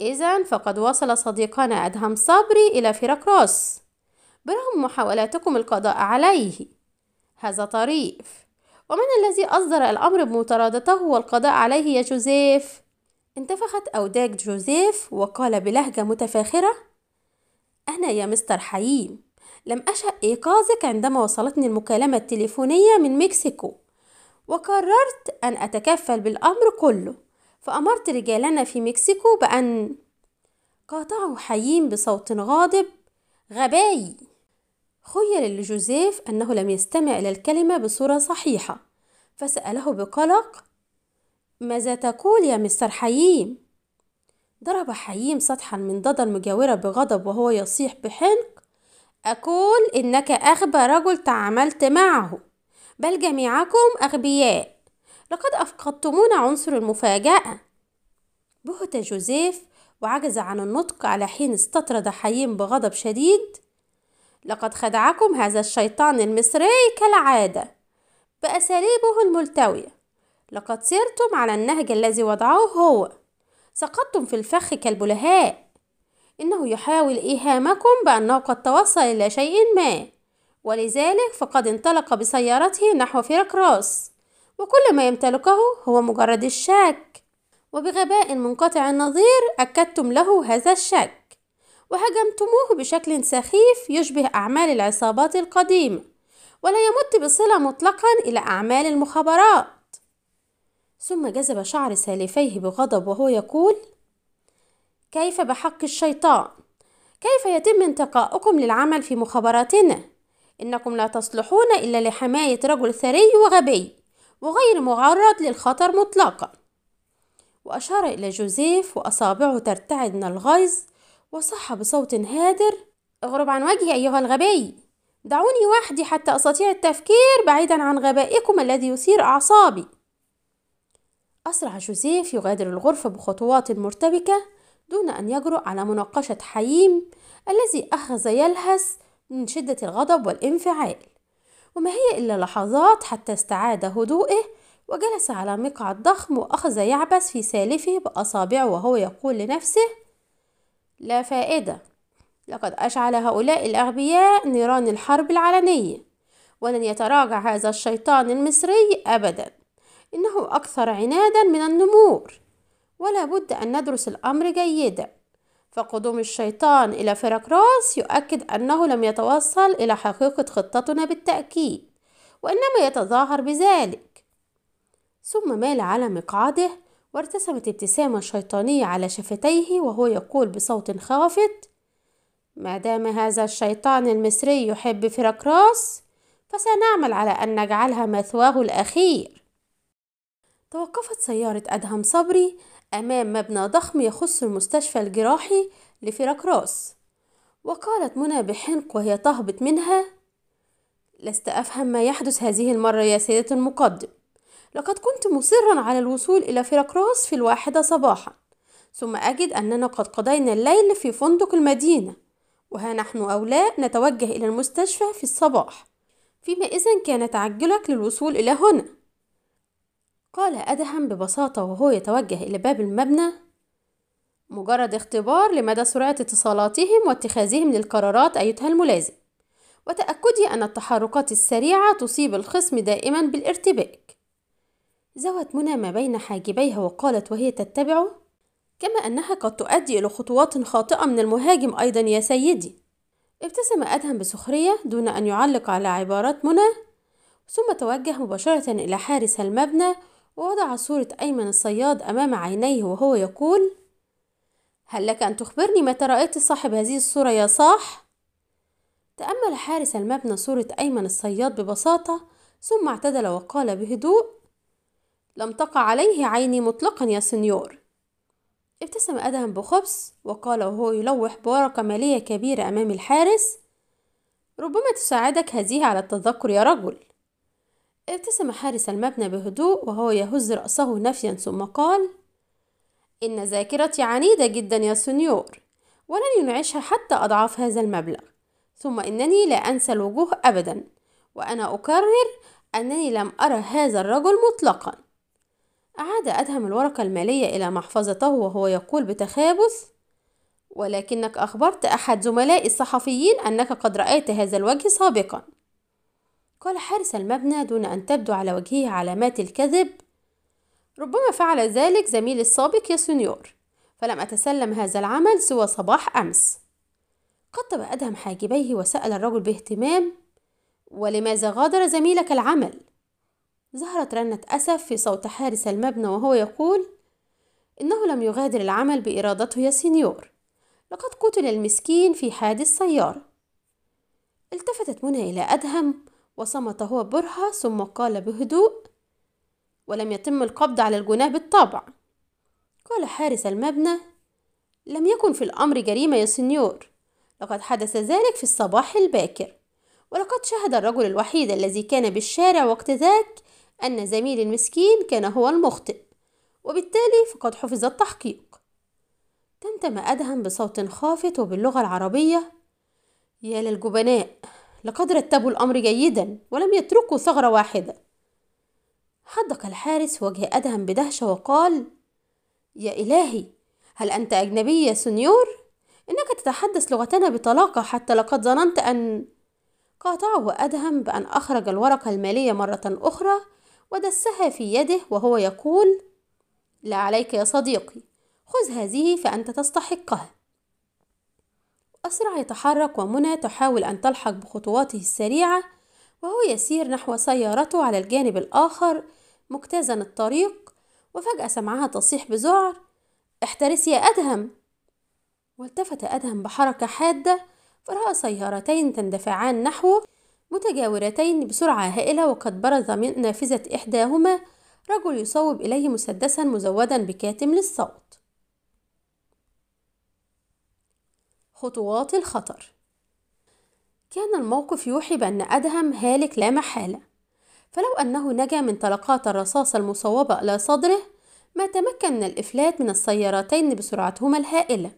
إذا فقد وصل صديقنا أدهم صبري إلى فيراكروس برغم محاولاتكم القضاء عليه هذا طريف. ومن الذي أصدر الأمر بمطاردته والقضاء عليه يا جوزيف؟ انتفخت أوداج جوزيف وقال بلهجة متفاخرة أنا يا مستر حييم لم أشأ إيقاظك عندما وصلتني المكالمة التليفونية من مكسيكو وقررت أن أتكفل بالأمر كله. فأمرت رجالنا في مكسيكو بأن قاطعه حييم بصوت غاضب غباي خيل لجوزيف أنه لم يستمع إلى الكلمة بصورة صحيحة فسأله بقلق ماذا تقول يا مستر حييم؟ ضرب حييم سطحا من ضد المجاورة بغضب وهو يصيح بحنق أقول إنك أغبى رجل تعاملت معه بل جميعكم أغبياء لقد أفقدتمونا عنصر المفاجأة. بهت جوزيف وعجز عن النطق على حين استطرد حييم بغضب شديد. لقد خدعكم هذا الشيطان المصري كالعادة. بأساليبه الملتوية. لقد سرتم على النهج الذي وضعه هو. سقطتم في الفخ كالبلهاء. إنه يحاول إيهامكم بأنه قد توصل إلى شيء ما. ولذلك فقد انطلق بسيارته نحو فيراكروس وكل ما يمتلكه هو مجرد الشك وبغباء منقطع النظير أكدتم له هذا الشك وهجمتموه بشكل سخيف يشبه أعمال العصابات القديمة ولا يمت بصلة مطلقا إلى أعمال المخابرات. ثم جذب شعر سالفيه بغضب وهو يقول كيف بحق الشيطان؟ كيف يتم انتقاؤكم للعمل في مخابراتنا؟ إنكم لا تصلحون إلا لحماية رجل ثري وغبي. وغير معرض للخطر مطلقا. وأشار إلى جوزيف وأصابعه ترتعد من الغيظ وصح بصوت هادر اغرب عن وجهي أيها الغبي. دعوني وحدي حتى أستطيع التفكير بعيدا عن غبائكم الذي يثير أعصابي. أسرع جوزيف يغادر الغرفة بخطوات مرتبكة دون أن يجرؤ على مناقشة حييم الذي أخذ يلهث من شدة الغضب والانفعال. وما هي إلا لحظات حتى استعاد هدوئه وجلس على مقعد ضخم وأخذ يعبث في سالفه بأصابعه وهو يقول لنفسه لا فائدة لقد أشعل هؤلاء الأغبياء نيران الحرب العلنية ولن يتراجع هذا الشيطان المصري أبدا إنه أكثر عنادا من النمور ولا بد أن ندرس الأمر جيدا. فقدوم الشيطان إلى فيراكروس يؤكد أنه لم يتوصل إلى حقيقة خطتنا بالتأكيد وإنما يتظاهر بذلك. ثم مال على مقعده وارتسمت ابتسامة شيطانية على شفتيه وهو يقول بصوت خافت ما دام هذا الشيطان المصري يحب فيراكروس فسنعمل على أن نجعلها مثواه الأخير. توقفت سيارة أدهم صبري أمام مبنى ضخم يخص المستشفى الجراحي لفيراكروس وقالت منى بحنق وهي تهبط منها لست أفهم ما يحدث هذه المرة يا سيدة المقدم. لقد كنت مصرا على الوصول إلى فيراكروس في الواحدة صباحا ثم أجد أننا قد قضينا الليل في فندق المدينة وها نحن أولاء نتوجه إلى المستشفى في الصباح. فيما إذن كان تعجلك للوصول إلى هنا. قال أدهم ببساطة وهو يتوجه إلى باب المبنى مجرد اختبار لمدى سرعة اتصالاتهم واتخاذهم للقرارات أيتها الملازم وتأكدي أن التحركات السريعة تصيب الخصم دائما بالارتباك. زوت منى ما بين حاجبيها وقالت وهي تتبعه كما أنها قد تؤدي إلى خطوات خاطئة من المهاجم أيضا يا سيدي. ابتسم أدهم بسخرية دون أن يعلق على عبارات منى ثم توجه مباشرة إلى حارس المبنى ووضع صورة أيمن الصياد أمام عينيه وهو يقول هل لك أن تخبرني متى رأيت صاحب هذه الصورة يا صاح؟ تأمل حارس المبنى صورة أيمن الصياد ببساطة ثم اعتدل وقال بهدوء لم تقع عليه عيني مطلقا يا سنيور ابتسم أدهم بخبث وقال وهو يلوح بورقة مالية كبيرة أمام الحارس ربما تساعدك هذه على التذكر يا رجل ابتسم حارس المبنى بهدوء وهو يهز رأسه نفيا ثم قال إن ذاكرتي عنيدة جدا يا سنيور ولن ينعشها حتى أضعاف هذا المبلغ ثم إنني لا أنسى الوجوه أبدا وأنا أكرر أنني لم أرى هذا الرجل مطلقا. أعاد أدهم الورقة المالية إلى محفظته وهو يقول بتخابث ولكنك أخبرت أحد زملائي الصحفيين أنك قد رأيت هذا الوجه سابقا. قال حارس المبنى دون أن تبدو على وجهه علامات الكذب. ربما فعل ذلك زميلي السابق يا سنيور فلم أتسلم هذا العمل سوى صباح أمس. قطب أدهم حاجبيه وسأل الرجل باهتمام ولماذا غادر زميلك العمل؟ ظهرت رنة أسف في صوت حارس المبنى وهو يقول إنه لم يغادر العمل بإرادته يا سينيور لقد قتل المسكين في حادث سيارة. التفتت منى إلى أدهم وصمت هو برهة ثم قال بهدوء ولم يتم القبض على الجناه بالطبع قال حارس المبنى لم يكن في الأمر جريمة يا سنيور. لقد حدث ذلك في الصباح الباكر. ولقد شهد الرجل الوحيد الذي كان بالشارع وقت ذاك أن زميل المسكين كان هو المخطئ وبالتالي فقد حفظ التحقيق تمتم أدهم بصوت خافت وباللغة العربية يا للجبناء لقد رتبوا الأمر جيدا ولم يتركوا ثغرة واحدة حدق الحارس وجه أدهم بدهشة وقال يا إلهي هل أنت أجنبي يا سنيور؟ إنك تتحدث لغتنا بطلاقة حتى لقد ظننت أن قاطعه أدهم بأن أخرج الورقة المالية مرة أخرى ودسها في يده وهو يقول لا عليك يا صديقي خذ هذه فأنت تستحقها أسرع يتحرك ومنى تحاول أن تلحق بخطواته السريعة وهو يسير نحو سيارته على الجانب الآخر مجتازا الطريق وفجأة سمعها تصيح بذعر احترس يا أدهم! والتفت أدهم بحركة حادة فرأى سيارتين تندفعان نحوه متجاورتين بسرعة هائلة وقد برز من نافذة إحداهما رجل يصوب إليه مسدسا مزودا بكاتم للصوت. خطوات الخطر. كان الموقف يوحي بأن أدهم هالك لا محالة. فلو أنه نجا من طلقات الرصاص المصوبة إلى صدره ما تمكن من الإفلات من السيارتين بسرعتهما الهائلة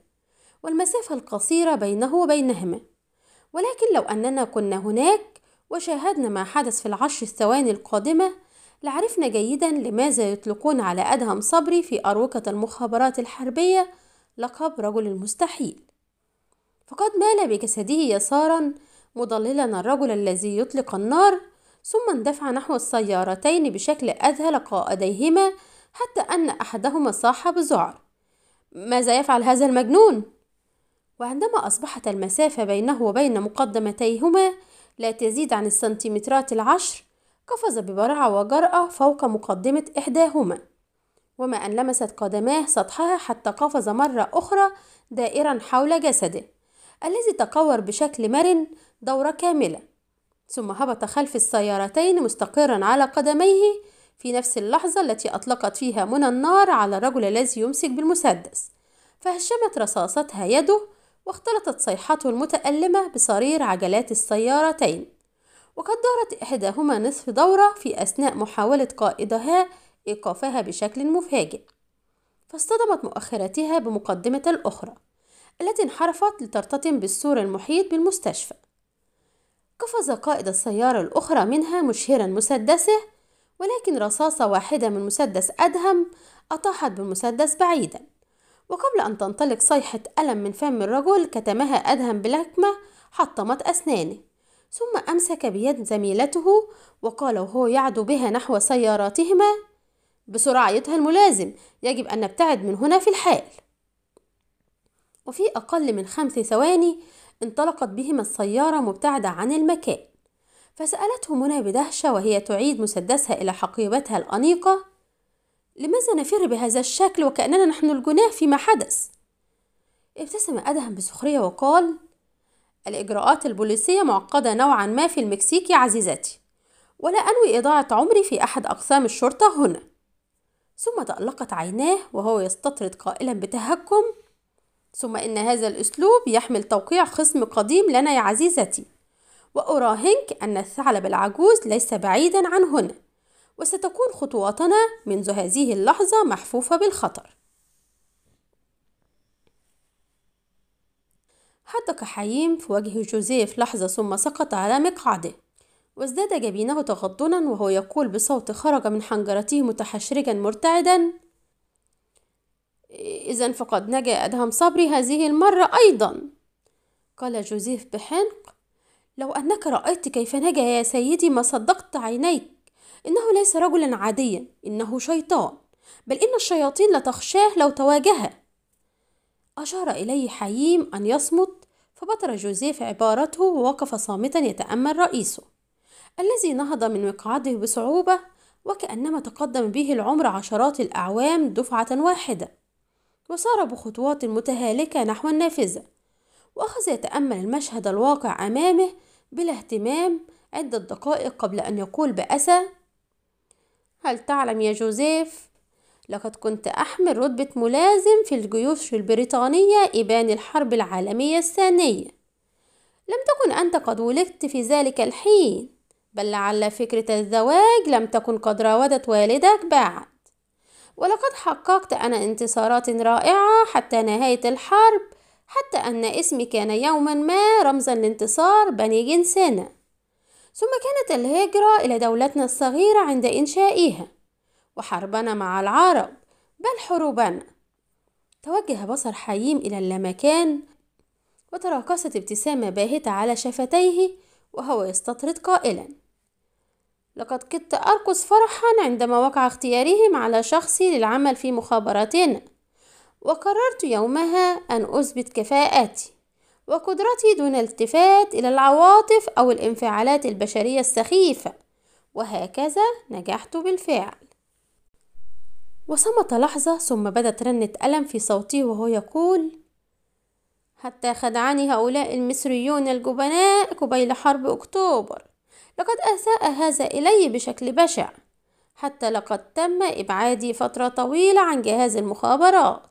والمسافة القصيرة بينه وبينهما. ولكن لو أننا كنا هناك وشاهدنا ما حدث في العشر الثواني القادمة لعرفنا جيدا لماذا يطلقون على أدهم صبري في أروقة المخابرات الحربية لقب رجل المستحيل. فقد مال بجسده يسارا مضللا الرجل الذي يطلق النار ثم اندفع نحو السيارتين بشكل أذهل قائديهما حتى أن أحدهما صاح بذعر ماذا يفعل هذا المجنون؟ وعندما أصبحت المسافة بينه وبين مقدمتيهما لا تزيد عن السنتيمترات العشر قفز ببراعة وجرأة فوق مقدمة إحداهما. وما أن لمست قدماه سطحها حتى قفز مرة أخرى دائرا حول جسده. الذي تكور بشكل مرن دورة كاملة ثم هبط خلف السيارتين مستقرا على قدميه في نفس اللحظة التي أطلقت فيها منى النار على الرجل الذي يمسك بالمسدس. فهشمت رصاصتها يده واختلطت صيحته المتألمة بصرير عجلات السيارتين. وقد دارت إحداهما نصف دورة في أثناء محاولة قائدها إيقافها بشكل مفاجئ. فاصطدمت مؤخرتها بمقدمة الأخرى. التي انحرفت لترتطم بالسور المحيط بالمستشفى. قفز قائد السيارة الأخرى منها مشهرا مسدسه ولكن رصاصة واحدة من مسدس أدهم أطاحت بالمسدس بعيدا. وقبل أن تنطلق صيحة ألم من فم الرجل كتمها أدهم بلكمة حطمت أسنانه. ثم أمسك بيد زميلته وقال وهو يعدو بها نحو سياراتهما بسرعة أيتها الملازم. يجب أن نبتعد من هنا في الحال. وفي أقل من خمس ثواني انطلقت بهما السيارة مبتعدة عن المكان فسألته منى بدهشة وهي تعيد مسدسها إلى حقيبتها الأنيقة لماذا نفر بهذا الشكل وكأننا نحن الجناه فيما حدث؟ ابتسم أدهم بسخرية وقال الإجراءات البوليسية معقدة نوعا ما في المكسيك يا عزيزتي ولا أنوي إضاعة عمري في أحد أقسام الشرطة هنا ثم تألقت عيناه وهو يستطرد قائلا بتهكم ثم إن هذا الأسلوب يحمل توقيع خصم قديم لنا يا عزيزتي. وأراهنك أن الثعلب العجوز ليس بعيدا عن هنا وستكون خطواتنا منذ هذه اللحظة محفوفة بالخطر. حدق حييم في وجه جوزيف لحظة ثم سقط على مقعده وازداد جبينه تغضنا وهو يقول بصوت خرج من حنجرته متحشرجا مرتعدا إذا فقد نجا أدهم صبري هذه المرة أيضا. قال جوزيف بحنق لو أنك رأيت كيف نجأ يا سيدي ما صدقت عينيك. إنه ليس رجلا عاديا إنه شيطان. بل إن الشياطين لتخشاه لو تواجها أشار إليه حييم أن يصمت فبطر جوزيف عبارته ووقف صامتا يتأمل رئيسه الذي نهض من مقعده بصعوبة وكأنما تقدم به العمر عشرات الأعوام دفعة واحدة. وسار بخطوات متهالكة نحو النافذة وأخذ يتأمل المشهد الواقع أمامه بلا اهتمام عدة دقائق قبل أن يقول بأسى هل تعلم يا جوزيف لقد كنت أحمل رتبة ملازم في الجيوش البريطانية إبان الحرب العالمية الثانية. لم تكن أنت قد ولدت في ذلك الحين بل لعل فكرة الزواج لم تكن قد راودت والدك بعد. ولقد حققت أنا انتصارات رائعة حتى نهاية الحرب حتى أن اسمي كان يوما ما رمزا لانتصار بني جنسنا ثم كانت الهجرة إلى دولتنا الصغيرة عند إنشائها وحربنا مع العرب بل حروبنا توجه بصر حييم إلى اللامكان وتراقصت ابتسامة باهتة على شفتيه وهو يستطرد قائلا. لقد كدت أرقص فرحا عندما وقع اختيارهم على شخصي للعمل في مخابراتنا وقررت يومها أن أثبت كفاءتي وقدرتي دون التفات إلى العواطف أو الانفعالات البشرية السخيفة وهكذا نجحت بالفعل. وصمت لحظة ثم بدت رنة ألم في صوته وهو يقول حتى خدعني هؤلاء المصريون الجبناء قبيل حرب أكتوبر. لقد أساء هذا إلي بشكل بشع حتى لقد تم إبعادي فترة طويلة عن جهاز المخابرات.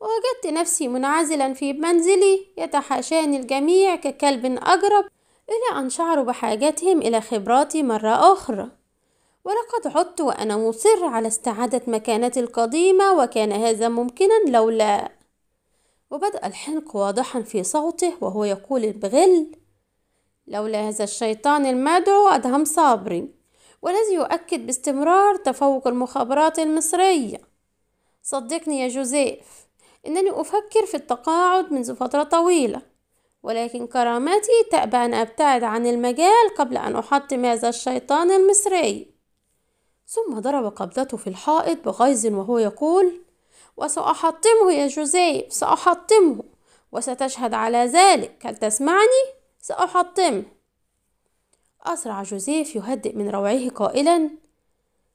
ووجدت نفسي منعزلا في منزلي يتحاشاني الجميع ككلب أجرب إلى أن شعروا بحاجتهم إلى خبراتي مرة أخرى. ولقد عدت وأنا مصر على استعادة مكانتي القديمة وكان هذا ممكنا لولا. وبدأ الحنق واضحا في صوته وهو يقول بغل لولا هذا الشيطان المدعو أدهم صابري والذي يؤكد باستمرار تفوق المخابرات المصرية صدقني يا جوزيف إنني أفكر في التقاعد منذ فترة طويلة ولكن كرامتي تأبى أن أبتعد عن المجال قبل أن أحطم هذا الشيطان المصري ثم ضرب قبضته في الحائط بغيظ وهو يقول وسأحطمه يا جوزيف سأحطمه وستشهد على ذلك هل تسمعني؟ سأحطمه أسرع جوزيف يهدئ من روعه قائلا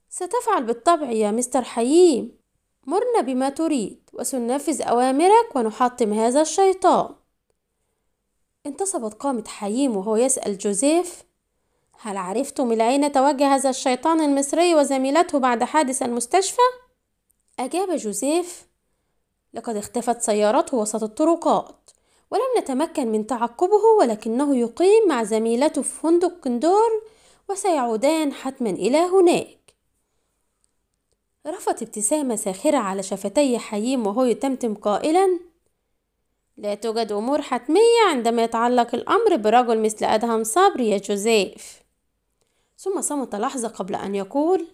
ستفعل بالطبع يا مستر حييم. مرنا بما تريد وسننفذ أوامرك ونحطم هذا الشيطان. انتصبت قامة حييم وهو يسأل جوزيف هل عرفتم إلى أين توجه هذا الشيطان المصري وزميلته بعد حادث المستشفى؟ أجاب جوزيف لقد اختفت سيارته وسط الطرقات. ولم نتمكن من تعقبه ولكنه يقيم مع زميلته في فندق كندور وسيعودان حتما إلى هناك. رفت ابتسامة ساخرة على شفتي حييم وهو يتمتم قائلا لا توجد أمور حتمية عندما يتعلق الأمر برجل مثل أدهم صبري يا جوزيف. ثم صمت لحظة قبل أن يقول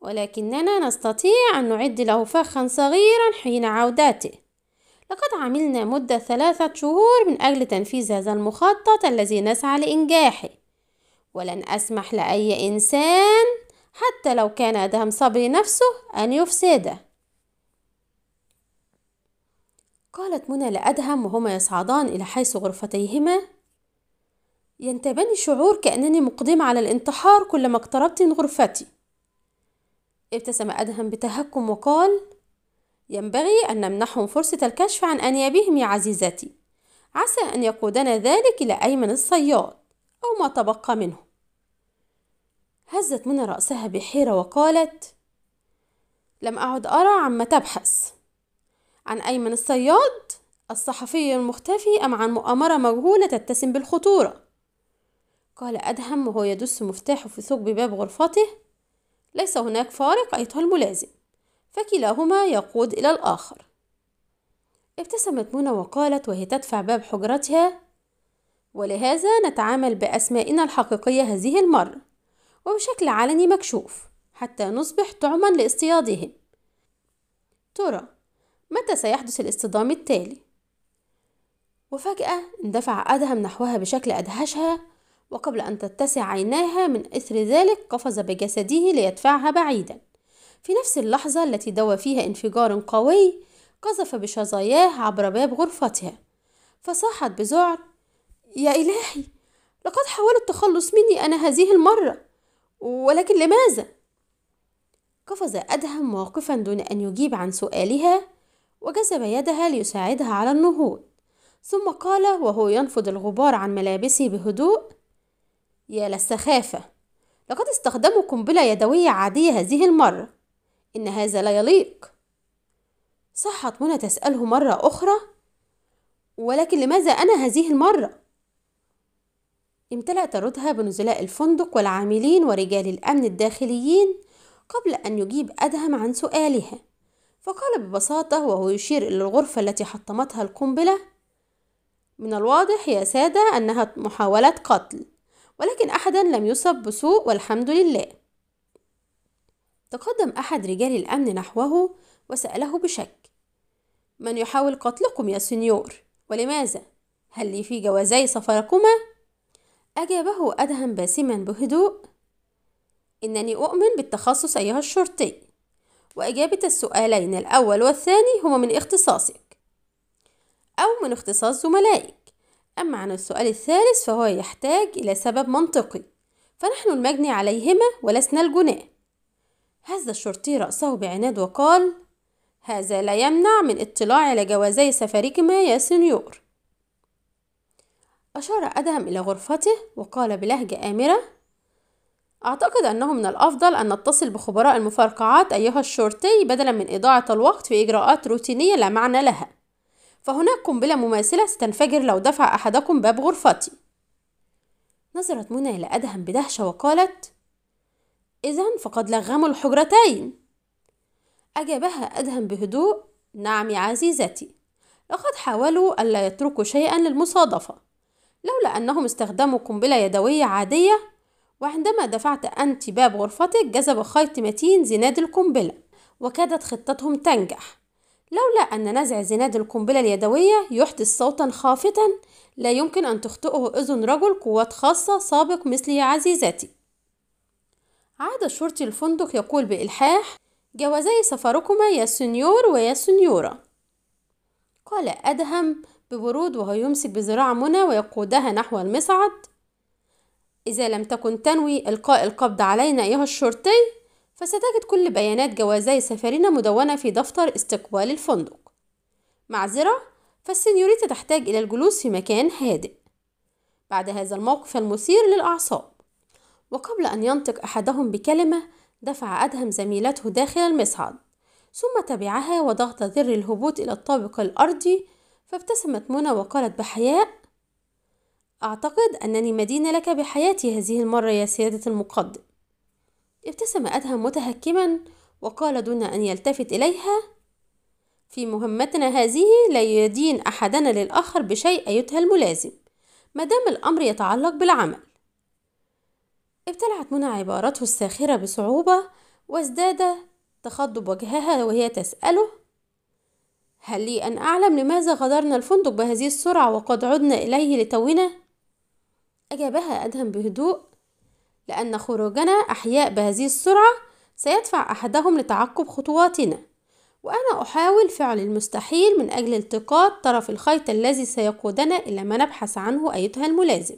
ولكننا نستطيع أن نعد له فخا صغيرا حين عودته لقد عملنا مدة ثلاثة شهور من أجل تنفيذ هذا المخطط الذي نسعى لإنجاحه. ولن أسمح لأي إنسان حتى لو كان أدهم صبري نفسه أن يفسده. قالت منى لأدهم وهما يصعدان إلى حيث غرفتيهما ينتابني شعور كأنني مقدمة على الانتحار كلما اقتربت من غرفتي. ابتسم أدهم بتهكم وقال ينبغي أن نمنحهم فرصة الكشف عن أنيابهم يا عزيزتي. عسى أن يقودنا ذلك إلى أيمن الصياد أو ما تبقى منه. هزت منى رأسها بحيرة وقالت لم أعد أرى عما تبحث. عن أيمن الصياد؟ الصحفي المختفي أم عن مؤامرة مجهولة تتسم بالخطورة؟ قال أدهم وهو يدس مفتاحه في ثقب باب غرفته ليس هناك فارق أيها الملازم. فكلاهما يقود إلى الآخر. ابتسمت منى وقالت وهي تدفع باب حجرتها ولهذا نتعامل بأسمائنا الحقيقية هذه المرة وبشكل علني مكشوف حتى نصبح طعما لاصطيادهم. ترى متى سيحدث الاصطدام التالي؟ وفجأة اندفع أدهم نحوها بشكل أدهشها وقبل أن تتسع عيناها من إثر ذلك قفز بجسده ليدفعها بعيدا. في نفس اللحظة التي دوى فيها انفجار قوي قذف بشظاياه عبر باب غرفتها فصاحت بذعر يا إلهي لقد حاول التخلص مني أنا هذه المرة ولكن لماذا؟ قفز أدهم واقفا دون أن يجيب عن سؤالها وجذب يدها ليساعدها على النهوض ثم قال وهو ينفض الغبار عن ملابسه بهدوء يا للسخافة لقد استخدموا قنبلة يدوية عادية هذه المرة إن هذا لا يليق. صحت منى تسأله مرة أخرى ولكن لماذا أنا هذه المرة؟ امتلأت ردها بنزلاء الفندق والعاملين ورجال الأمن الداخليين قبل أن يجيب أدهم عن سؤالها. فقال ببساطة وهو يشير إلى الغرفة التي حطمتها القنبلة من الواضح يا سادة أنها محاولة قتل ولكن أحدا لم يصب بسوء والحمد لله. تقدم أحد رجال الأمن نحوه وسأله بشك. من يحاول قتلكم يا سنيور؟ ولماذا؟ هل لي في جوازي سفركما؟ أجابه أدهم باسما بهدوء. إنني أؤمن بالتخصص أيها الشرطي. وإجابة السؤالين الأول والثاني هما من اختصاصك. أو من اختصاص زملائك. أما عن السؤال الثالث فهو يحتاج إلى سبب منطقي. فنحن المجني عليهما ولسنا الجناة. هز الشرطي رأسه بعناد وقال هذا لا يمنع من اطلاع على جوازي سفركما يا سنيور أشار أدهم إلى غرفته وقال بلهجة آمرة أعتقد أنه من الأفضل أن نتصل بخبراء المفرقعات أيها الشرطي بدلا من إضاعة الوقت في إجراءات روتينية لا معنى لها فهناك قنبلة مماثلة ستنفجر لو دفع أحدكم باب غرفتي. نظرت منى إلى أدهم بدهشة وقالت إذا فقد لغموا الحجرتين. أجابها أدهم بهدوء نعم يا عزيزتي لقد حاولوا ألا يتركوا شيئا للمصادفة لولا أنهم استخدموا قنبلة يدوية عادية وعندما دفعت أنت باب غرفتك جذب خيط متين زناد القنبلة وكادت خطتهم تنجح. لولا أن نزع زناد القنبلة اليدوية يحدث صوتا خافتا لا يمكن أن تخطئه أذن رجل قوات خاصة سابق مثلي يا عزيزتي. عاد الشرطي الفندق يقول بإلحاح جوازي سفركما يا سنيور ويا سنيورة. قال أدهم ببرود وهو يمسك بذراع منى ويقودها نحو المصعد إذا لم تكن تنوي إلقاء القبض علينا أيها الشرطي فستجد كل بيانات جوازي سفرنا مدونة في دفتر استقبال الفندق. معذرة فالسنيوريتا تحتاج إلى الجلوس في مكان هادئ. بعد هذا الموقف المثير للأعصاب. وقبل أن ينطق أحدهم بكلمة دفع أدهم زميلته داخل المصعد ثم تبعها وضغط زر الهبوط إلى الطابق الأرضي فابتسمت منى وقالت بحياء أعتقد أنني مدينة لك بحياتي هذه المرة يا سيادة المقدم. ابتسم أدهم متهكما وقال دون أن يلتفت إليها في مهمتنا هذه لا يدين أحدنا للآخر بشيء أيتها الملازم مدام الأمر يتعلق بالعمل. ابتلعت منى عبارته الساخرة بصعوبة وازداد تخضب وجهها وهي تسأله هل لي أن أعلم لماذا غادرنا الفندق بهذه السرعة وقد عدنا إليه لتونا؟ أجابها أدهم بهدوء لأن خروجنا أحياء بهذه السرعة سيدفع أحدهم لتعقب خطواتنا وأنا أحاول فعل المستحيل من أجل التقاط طرف الخيط الذي سيقودنا إلى ما نبحث عنه أيتها الملازم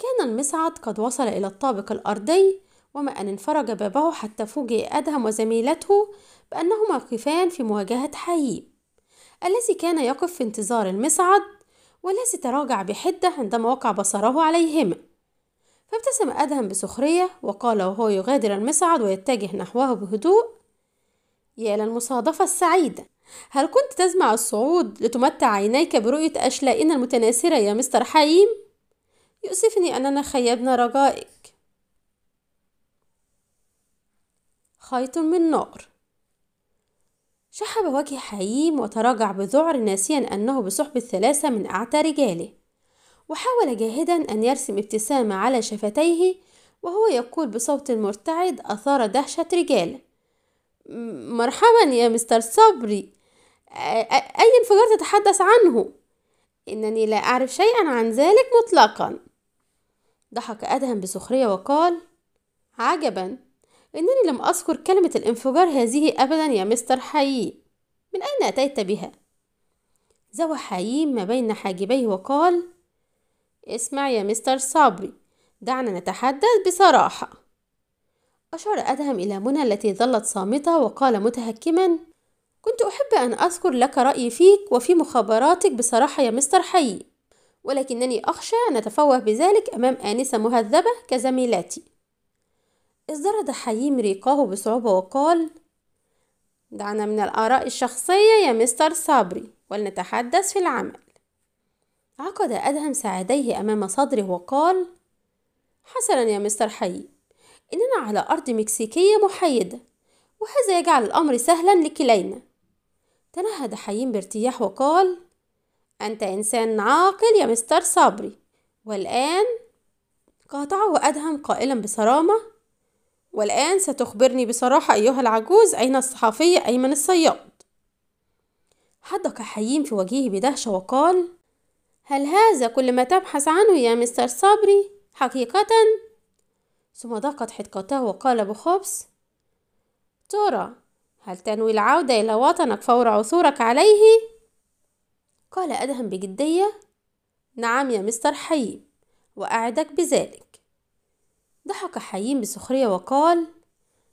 كان المصعد قد وصل إلى الطابق الأرضي وما أن انفرج بابه حتى فوجئ أدهم وزميلته بأنهما واقفان في مواجهة حييم الذي كان يقف في انتظار المصعد والذي تراجع بحدة عندما وقع بصره عليهما فابتسم أدهم بسخرية وقال وهو يغادر المصعد ويتجه نحوه بهدوء يا للمصادفة السعيدة هل كنت تزمع الصعود لتمتع عينيك برؤية أشلائنا المتناثرة يا مستر حييم؟ يؤسفني أننا خيبنا رجائك. خيط من نار شحب وجه حييم وتراجع بذعر ناسيا أنه بصحبة الثلاثة من أعتى رجاله. وحاول جاهدا أن يرسم ابتسامة على شفتيه وهو يقول بصوت مرتعد أثار دهشة رجاله. مرحبا يا مستر صبري. أي انفجار تتحدث عنه؟ إنني لا أعرف شيئا عن ذلك مطلقا. ضحك أدهم بسخرية وقال عجبا. إنني لم أذكر كلمة الانفجار هذه أبدا يا مستر حيي. من أين أتيت بها؟ زوى حييم ما بين حاجبيه وقال اسمع يا مستر صبري دعنا نتحدث بصراحة. أشار أدهم إلى منى التي ظلت صامتة وقال متهكما كنت أحب أن أذكر لك رأيي فيك وفي مخابراتك بصراحة يا مستر حي ولكنني أخشى أن أتفوه بذلك أمام آنسة مهذبة كزميلاتي. ازدرد حييم ريقه بصعوبة وقال دعنا من الآراء الشخصية يا مستر صابري ولنتحدث في العمل. عقد أدهم ساعديه أمام صدره وقال حسنا يا مستر حي إننا على أرض مكسيكية محايدة وهذا يجعل الأمر سهلا لكلينا. تنهد حييم بارتياح وقال أنت إنسان عاقل يا مستر صبري. والآن قاطعه أدهم قائلا بصرامة. والآن ستخبرني بصراحة أيها العجوز أين الصحفي أيمن الصياد؟ حدق حييم في وجهه بدهشة وقال هل هذا كل ما تبحث عنه يا مستر صبري؟ حقيقة؟ ثم ضاقت حدقته وقال بخبث ترى هل تنوي العودة إلى وطنك فور عثورك عليه؟ قال أدهم بجدية نعم يا مستر حييم وأعدك بذلك ضحك حييم بسخرية وقال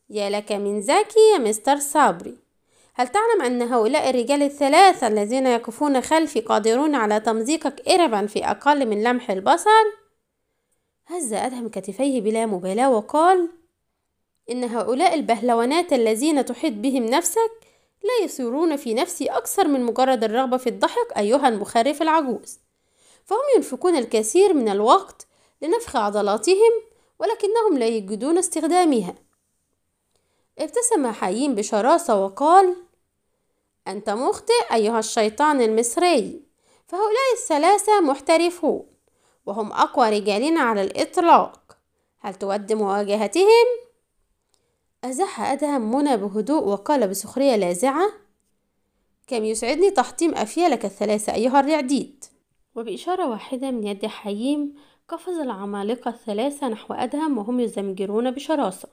يا لك من ذكي يا مستر صابري هل تعلم أن هؤلاء الرجال الثلاثة الذين يقفون خلفي قادرون على تمزيقك إربا في أقل من لمح البصر؟ هز أدهم كتفيه بلا مبالاة وقال إن هؤلاء البهلونات الذين تحيط بهم نفسك لا يثيرون في نفسي أكثر من مجرد الرغبة في الضحك أيها المخرف العجوز. فهم ينفقون الكثير من الوقت لنفخ عضلاتهم ولكنهم لا يجدون استخدامها. ابتسم حيين بشراسة وقال أنت مخطئ أيها الشيطان المصري. فهؤلاء الثلاثة محترفون وهم أقوى رجالنا على الإطلاق. هل تود مواجهتهم؟ أزح أدهم منى بهدوء وقال بسخرية لاذعة كم يسعدني تحطيم أفيالك الثلاثة أيها الرعديد. وبإشارة واحدة من يد حييم قفز العمالقة الثلاثة نحو أدهم وهم يزمجرون بشراسة.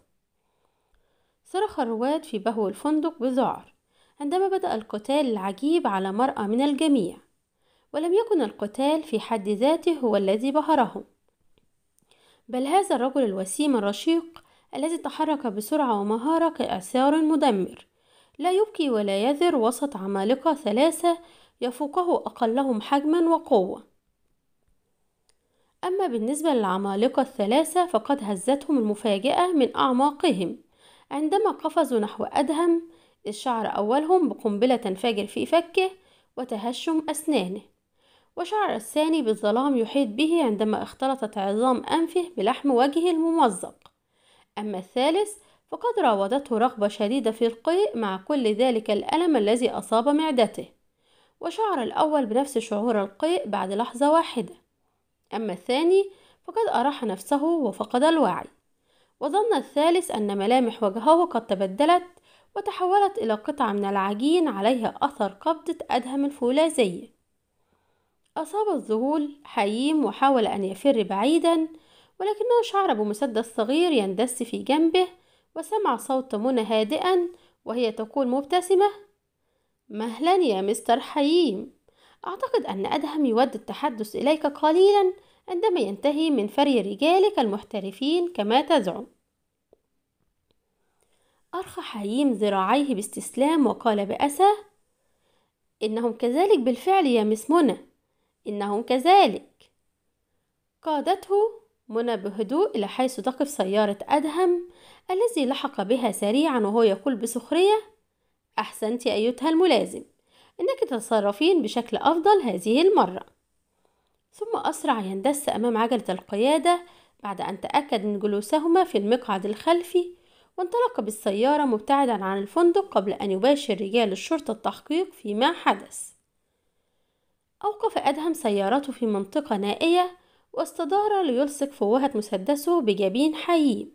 صرخ الرواد في بهو الفندق بذعر عندما بدأ القتال العجيب على مرأى من الجميع ولم يكن القتال في حد ذاته هو الذي بهرهم. بل هذا الرجل الوسيم الرشيق الذي تحرك بسرعة ومهارة كإعصار مدمر. لا يبكي ولا يذر وسط عمالقة ثلاثة يفوقه أقلهم حجما وقوة. أما بالنسبة للعمالقة الثلاثة فقد هزتهم المفاجأة من أعماقهم. عندما قفزوا نحو أدهم إذ شعر أولهم بقنبلة تنفجر في فكه وتهشم أسنانه. وشعر الثاني بالظلام يحيط به عندما اختلطت عظام أنفه بلحم وجهه الممزق. أما الثالث فقد راودته رغبة شديدة في القيء مع كل ذلك الألم الذي أصاب معدته وشعر الأول بنفس شعور القيء بعد لحظة واحدة. أما الثاني فقد أراح نفسه وفقد الوعي. وظن الثالث أن ملامح وجهه قد تبدلت وتحولت إلى قطعة من العجين عليها أثر قبضة أدهم الفولاذية. أصاب الذهول حييم وحاول أن يفر بعيدا ولكنه شعر بمسدس صغير يندس في جنبه وسمع صوت منى هادئا وهي تقول مبتسمة مهلا يا مستر حييم أعتقد أن أدهم يود التحدث إليك قليلا عندما ينتهي من فري رجالك المحترفين كما تزعم. أرخى حييم ذراعيه باستسلام وقال بأسى إنهم كذلك بالفعل يا مس منى إنهم كذلك. قادته منى بهدوء إلى حيث تقف سيارة أدهم الذي لحق بها سريعا وهو يقول بسخرية أحسنت أيتها الملازم إنك تتصرفين بشكل أفضل هذه المرة. ثم أسرع يندس أمام عجلة القيادة بعد أن تأكد من جلوسهما في المقعد الخلفي وانطلق بالسيارة مبتعدا عن الفندق قبل أن يباشر رجال الشرطة التحقيق فيما حدث. أوقف أدهم سيارته في منطقة نائية واستدار ليلصق فوهة مسدسه بجبين حييم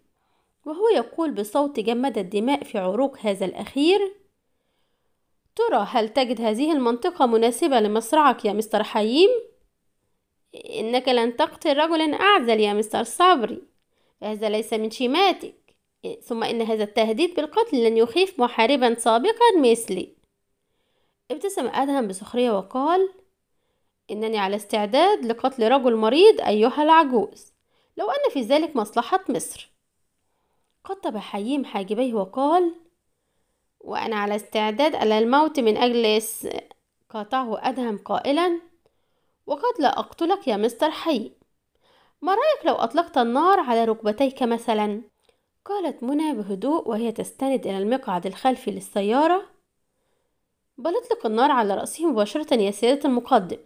وهو يقول بصوت جمد الدماء في عروق هذا الأخير ترى هل تجد هذه المنطقة مناسبة لمصرعك يا مستر حييم؟ إنك لن تقتل رجلا أعزل يا مستر صبري هذا ليس من شيماتك ثم إن هذا التهديد بالقتل لن يخيف محاربا سابقا مثلي ابتسم أدهم بسخرية وقال إنني على استعداد لقتل رجل مريض أيها العجوز لو أن في ذلك مصلحة مصر. قطب حييم حاجبيه وقال وأنا على استعداد على الموت من أجل قاطعه أدهم قائلا وقد لا أقتلك يا مستر حي. ما رأيك لو أطلقت النار على ركبتيك مثلا؟ قالت منى بهدوء وهي تستند إلى المقعد الخلفي للسيارة. بل اطلق النار على رأسه مباشرة يا سيادة المقدم.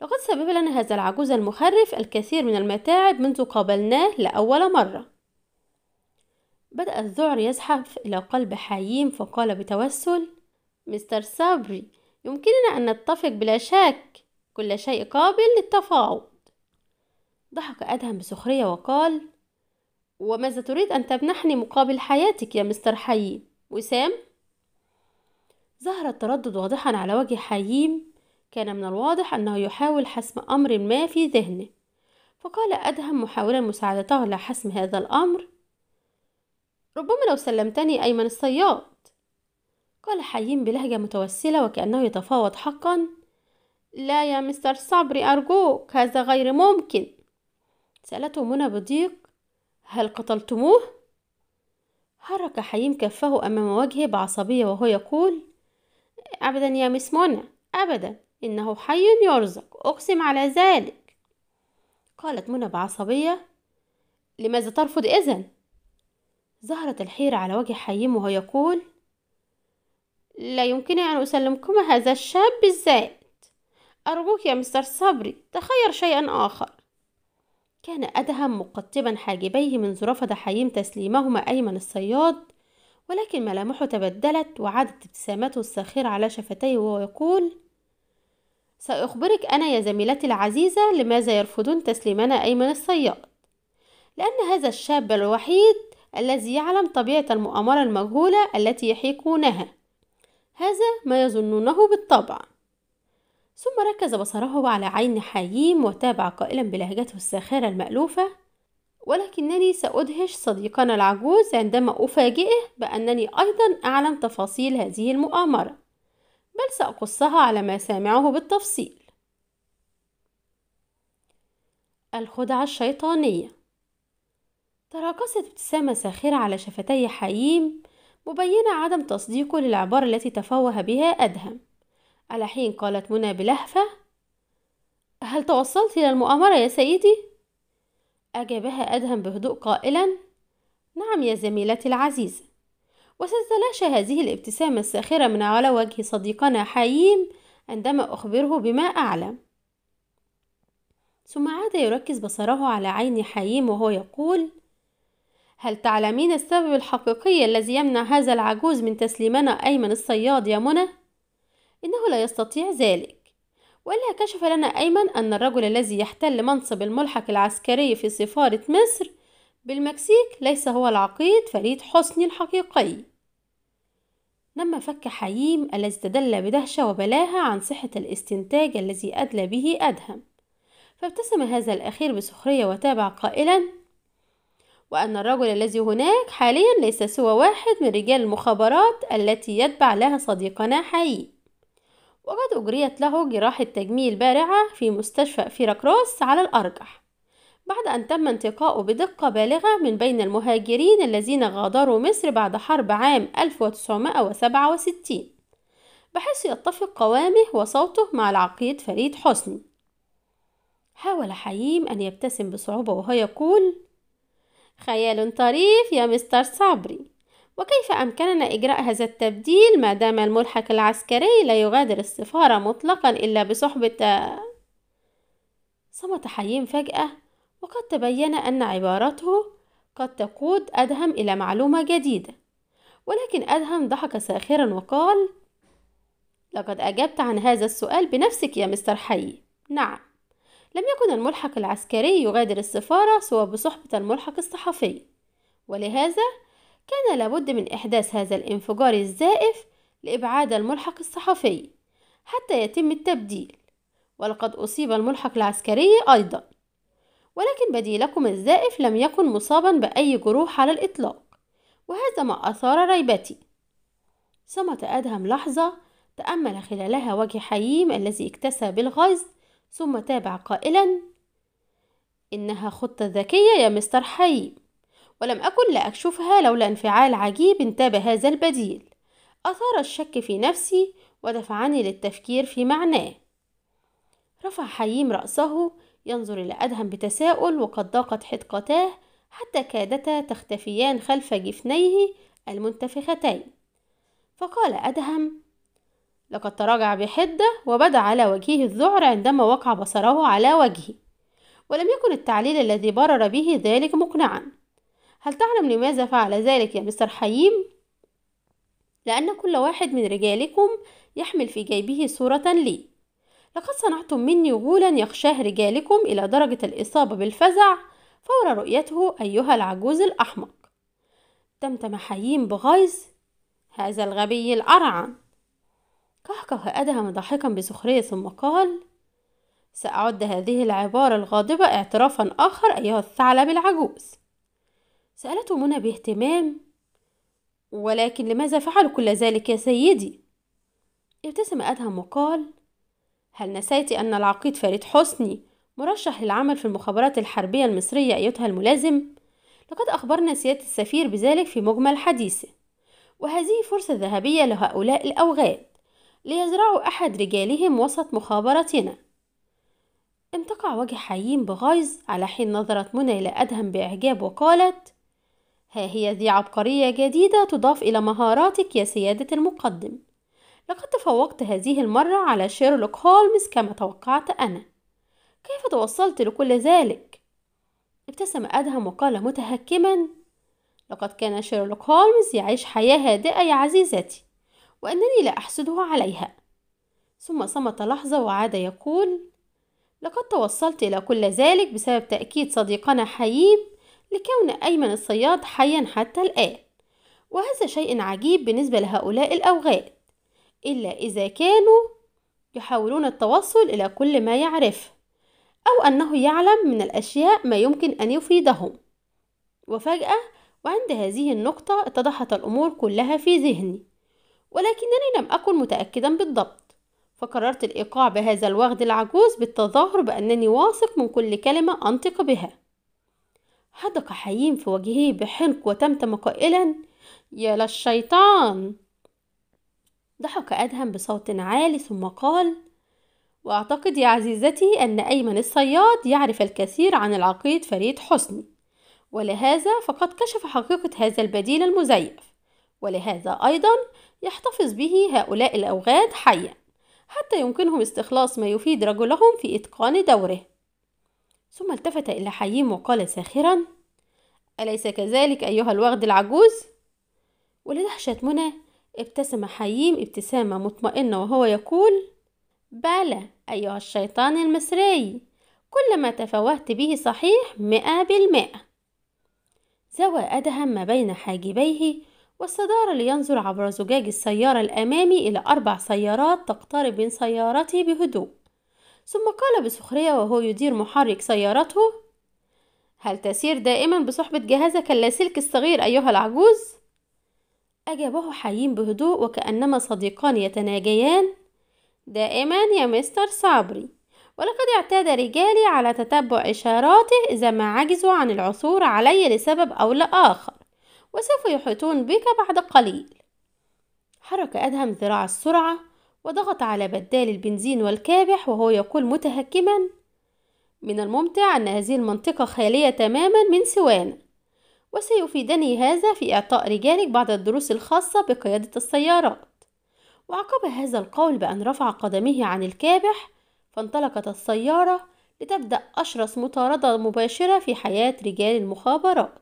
لقد سبب لنا هذا العجوز المخرف الكثير من المتاعب منذ قابلناه لأول مرة. بدأ الذعر يزحف إلى قلب حييم فقال بتوسل مستر صبري يمكننا أن نتفق بلا شك كل شيء قابل للتفاوض. ضحك أدهم بسخرية وقال وماذا تريد أن تمنحني مقابل حياتك يا مستر حييم؟ وسام؟ ظهر التردد واضحا على وجه حييم كان من الواضح أنه يحاول حسم أمر ما في ذهنه. فقال أدهم محاولا مساعدته على حسم هذا الأمر ربما لو سلمتني أيمن الصياد. قال حييم بلهجة متوسلة وكأنه يتفاوض حقا لا يا مستر صبري أرجوك هذا غير ممكن. سألته منى بضيق هل قتلتموه؟ حرك حييم كفه أمام وجهه بعصبية وهو يقول أبدا يا مس منى أبدا. إنه حي يرزق أقسم على ذلك. قالت منى بعصبية لماذا ترفض إذن؟ ظهرت الحيرة على وجه حييم وهو يقول لا يمكنني أن أسلمكما هذا الشاب بالذات أرجوك يا مستر صبري تخير شيئا آخر. كان أدهم مقطبا حاجبيه منذ رفض حييم تسليمهما أيمن الصياد ولكن ملامحه تبدلت وعادت ابتسامته الساخرة على شفتيه وهو يقول سأخبرك أنا يا زميلتي العزيزة لماذا يرفضون تسليمنا أيمن الصياد. لأن هذا الشاب الوحيد الذي يعلم طبيعة المؤامرة المجهولة التي يحيكونها. هذا ما يظنونه بالطبع. ثم ركز بصره على عين حييم وتابع قائلا بلهجته الساخرة المألوفة. ولكنني سأدهش صديقنا العجوز عندما أفاجئه بأنني أيضا أعلم تفاصيل هذه المؤامرة. بل سأقصها على ما سامعه بالتفصيل. الخدعة الشيطانية. تراقصت ابتسامة ساخرة على شفتي حييم مبينة عدم تصديقه للعبارة التي تفوه بها أدهم. على حين قالت منى بلهفة هل توصلت إلى المؤامرة يا سيدي؟ أجابها أدهم بهدوء قائلا نعم يا زميلتي العزيزة. وستتلاشى هذه الابتسامة الساخرة من على وجه صديقنا حييم عندما أخبره بما أعلم ثم عاد يركز بصره على عين حييم وهو يقول هل تعلمين السبب الحقيقي الذي يمنع هذا العجوز من تسليمنا أيمن الصياد يا منى؟ إنه لا يستطيع ذلك وإلا كشف لنا أيمن أن الرجل الذي يحتل منصب الملحق العسكري في سفارة مصر بالمكسيك ليس هو العقيد فريد حسني الحقيقي. لما فك حييم الذي استدل بدهشة وبلاهة عن صحة الاستنتاج الذي أدلى به أدهم. فابتسم هذا الأخير بسخرية وتابع قائلا وأن الرجل الذي هناك حاليا ليس سوى واحد من رجال المخابرات التي يتبع لها صديقنا حي وقد أجريت له جراحة تجميل بارعة في مستشفى فيراكروس على الأرجح. بعد أن تم انتقاؤه بدقة بالغة من بين المهاجرين الذين غادروا مصر بعد حرب عام 1967 بحيث يتفق قوامه وصوته مع العقيد فريد حسني. حاول حييم أن يبتسم بصعوبة وهو يقول خيال طريف يا مستر صبري وكيف أمكننا إجراء هذا التبديل ما دام الملحق العسكري لا يغادر السفارة مطلقا إلا بصحبة صمت حييم فجأة وقد تبين أن عبارته قد تقود أدهم إلى معلومة جديدة. ولكن أدهم ضحك ساخرا وقال لقد أجبت عن هذا السؤال بنفسك يا مستر حي. نعم. لم يكن الملحق العسكري يغادر السفارة سوى بصحبة الملحق الصحفي. ولهذا كان لابد من إحداث هذا الانفجار الزائف لإبعاد الملحق الصحفي حتى يتم التبديل. ولقد أصيب الملحق العسكري أيضا. ولكن بديلكم الزائف لم يكن مصابا بأي جروح على الإطلاق. وهذا ما أثار ريبتي. صمت أدهم لحظة تأمل خلالها وجه حييم الذي اكتسى بالغيظ ثم تابع قائلا إنها خطة ذكية يا مستر حييم. ولم أكن لأكشفها لولا انفعال عجيب انتاب هذا البديل. أثار الشك في نفسي ودفعني للتفكير في معناه. رفع حييم رأسه ينظر إلى أدهم بتساؤل وقد ضاقت حدقتاه حتى كادتا تختفيان خلف جفنيه المنتفختين. فقال أدهم لقد تراجع بحدة وبدأ على وجهه الذعر عندما وقع بصره على وجهي ولم يكن التعليل الذي برر به ذلك مقنعا. هل تعلم لماذا فعل ذلك يا مستر حييم؟ لأن كل واحد من رجالكم يحمل في جيبه صورة لي. لقد صنعتم مني غولا يخشاه رجالكم إلى درجة الإصابة بالفزع فور رؤيته أيها العجوز الأحمق. تمتم حييم بغيظ هذا الغبي الأرعن. كهكه أدهم ضاحكا بسخرية ثم قال سأعد هذه العبارة الغاضبة اعترافا آخر أيها الثعلب العجوز. سألته منى باهتمام ولكن لماذا فعلوا كل ذلك يا سيدي؟ ابتسم أدهم وقال هل نسيت أن العقيد فريد حسني مرشح للعمل في المخابرات الحربية المصرية أيتها الملازم؟ لقد أخبرنا سيادة السفير بذلك في مجمل حديثه وهذه فرصة ذهبية لهؤلاء الأوغاد ليزرعوا أحد رجالهم وسط مخابرتنا امتقع وجه حييم بغيظ على حين نظرت منى إلى أدهم بإعجاب وقالت ها هي ذي عبقرية جديدة تضاف إلى مهاراتك يا سيادة المقدم لقد تفوقت هذه المرة على شيرلوك هولمز كما توقعت أنا. كيف توصلت لكل ذلك؟ ابتسم أدهم وقال متهكما لقد كان شيرلوك هولمز يعيش حياة هادئة يا عزيزتي وأنني لا أحسده عليها. ثم صمت لحظة وعاد يقول لقد توصلت إلى كل ذلك بسبب تأكيد صديقنا حييم لكون أيمن الصياد حيا حتى الآن وهذا شيء عجيب بالنسبة لهؤلاء الأوغاد إلا إذا كانوا يحاولون التوصل إلى كل ما يعرفه أو أنه يعلم من الأشياء ما يمكن أن يفيدهم. وفجأة وعند هذه النقطة اتضحت الأمور كلها في ذهني ولكنني لم أكن متأكدا بالضبط. فقررت الإيقاع بهذا الوغد العجوز بالتظاهر بأنني واثق من كل كلمة أنطق بها. حدق حييم في وجهه بحنق وتمتم قائلا يا للشيطان! ضحك أدهم بصوت عالي ثم قال وأعتقد يا عزيزتي أن أيمن الصياد يعرف الكثير عن العقيد فريد حسني ولهذا فقد كشف حقيقة هذا البديل المزيف ولهذا أيضا يحتفظ به هؤلاء الأوغاد حيا حتى يمكنهم استخلاص ما يفيد رجلهم في إتقان دوره ثم التفت إلى حييم وقال ساخرا أليس كذلك أيها الوغد العجوز؟ ولدهشة منى ابتسم حييم ابتسامة مطمئنة وهو يقول بلى أيها الشيطان المصري كل ما تفوهت به صحيح مئة بالمئة زوى أدهم ما بين حاجبيه واستدار لينظر عبر زجاج السيارة الأمامي إلى أربع سيارات تقترب من سيارته بهدوء ثم قال بسخرية وهو يدير محرك سيارته هل تسير دائما بصحبة جهازك اللاسلكي الصغير أيها العجوز؟ أجابه حيين بهدوء وكأنما صديقان يتناجيان. دائما يا مستر صابري ولقد اعتاد رجالي على تتبع إشاراته إذا ما عجزوا عن العثور علي لسبب أو لآخر وسوف يحيطون بك بعد قليل. حرك أدهم ذراع السرعة وضغط على بدال البنزين والكابح وهو يقول متهكما من الممتع أن هذه المنطقة خالية تماما من سوانا. وسيفيدني هذا في إعطاء رجالك بعض الدروس الخاصة بقيادة السيارات. وعقب هذا القول بأن رفع قدمه عن الكابح فانطلقت السيارة لتبدأ أشرس مطاردة مباشرة في حياة رجال المخابرات.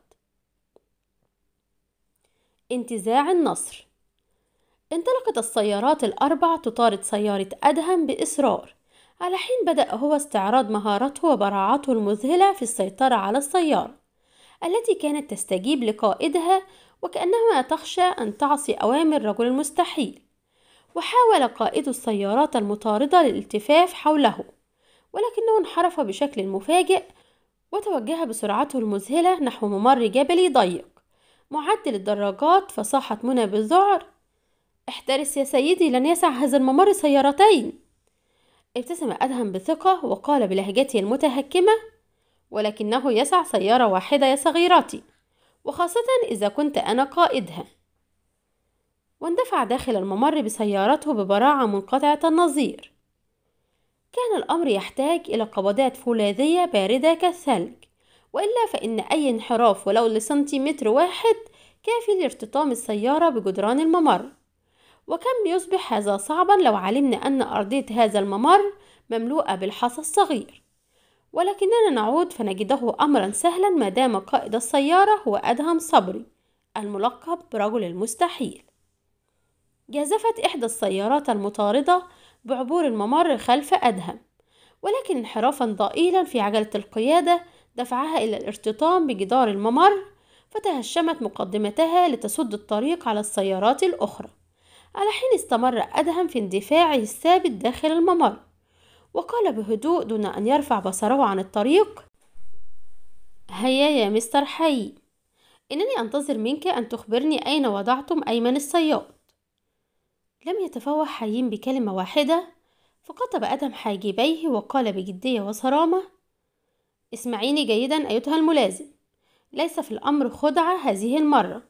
انتزاع النصر. انطلقت السيارات الأربع تطارد سيارة أدهم بإصرار على حين بدأ هو استعراض مهارته وبراعته المذهلة في السيطرة على السيارة. التي كانت تستجيب لقائدها وكأنها تخشى أن تعصي أوامر رجل المستحيل وحاول قائد السيارات المطاردة للالتفاف حوله ولكنه انحرف بشكل مفاجئ وتوجه بسرعته المذهلة نحو ممر جبلي ضيق. معدل الدراجات فصاحت منى بالذعر احترس يا سيدي لن يسع هذا الممر سيارتين. ابتسم أدهم بثقة وقال بلهجته المتهكمة ولكنه يسع سيارة واحدة يا صغيرتي وخاصة إذا كنت أنا قائدها. واندفع داخل الممر بسيارته ببراعة منقطعة النظير. كان الأمر يحتاج إلى قبضات فولاذية باردة كالثلج وإلا فإن أي انحراف ولو لسنتيمتر واحد كافي لارتطام السيارة بجدران الممر. وكم يصبح هذا صعبا لو علمنا أن أرضية هذا الممر مملوءة بالحصى الصغير. ولكننا نعود فنجده أمرا سهلا ما دام قائد السيارة هو أدهم صبري الملقب برجل المستحيل. جازفت إحدى السيارات المطاردة بعبور الممر خلف أدهم ولكن انحرافا ضئيلا في عجلة القيادة دفعها إلى الارتطام بجدار الممر فتهشمت مقدمتها لتسد الطريق على السيارات الأخرى. على حين استمر أدهم في اندفاعه الثابت داخل الممر. وقال بهدوء دون أن يرفع بصره عن الطريق. هيا يا مستر حي إنني أنتظر منك أن تخبرني أين وضعتم أيمن الصياد لم يتفوه حيين بكلمة واحدة فقطب أدم حاجبيه وقال بجدية وصرامة اسمعيني جيدا أيتها الملازم ليس في الأمر خدعة هذه المرة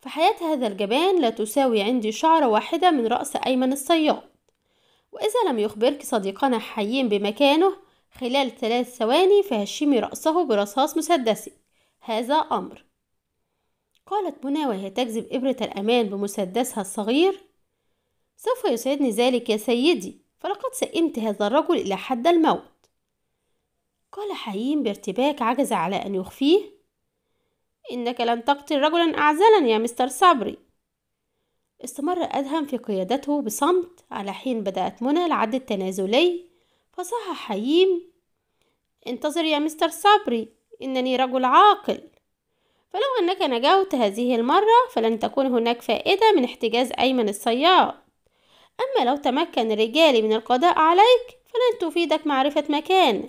فحياة هذا الجبان لا تساوي عندي شعرة واحدة من رأس أيمن الصياد وإذا لم يخبرك صديقنا حيين بمكانه خلال ثلاث ثواني فهشمي رأسه برصاص مسدسي هذا أمر. قالت منى وهي تجذب إبرة الأمان بمسدسها الصغير. سوف يسعدني ذلك يا سيدي فلقد سئمت هذا الرجل إلى حد الموت. قال حيين بارتباك عجز على أن يخفيه. إنك لن تقتل رجلا أعزلا يا مستر صبري. استمر أدهم في قيادته بصمت على حين بدأت منى العد التنازلي فصاح حييم انتظر يا مستر صبري إنني رجل عاقل. فلو أنك نجوت هذه المرة فلن تكون هناك فائدة من احتجاز أيمن الصياد. أما لو تمكن رجالي من القضاء عليك فلن تفيدك معرفة مكانه.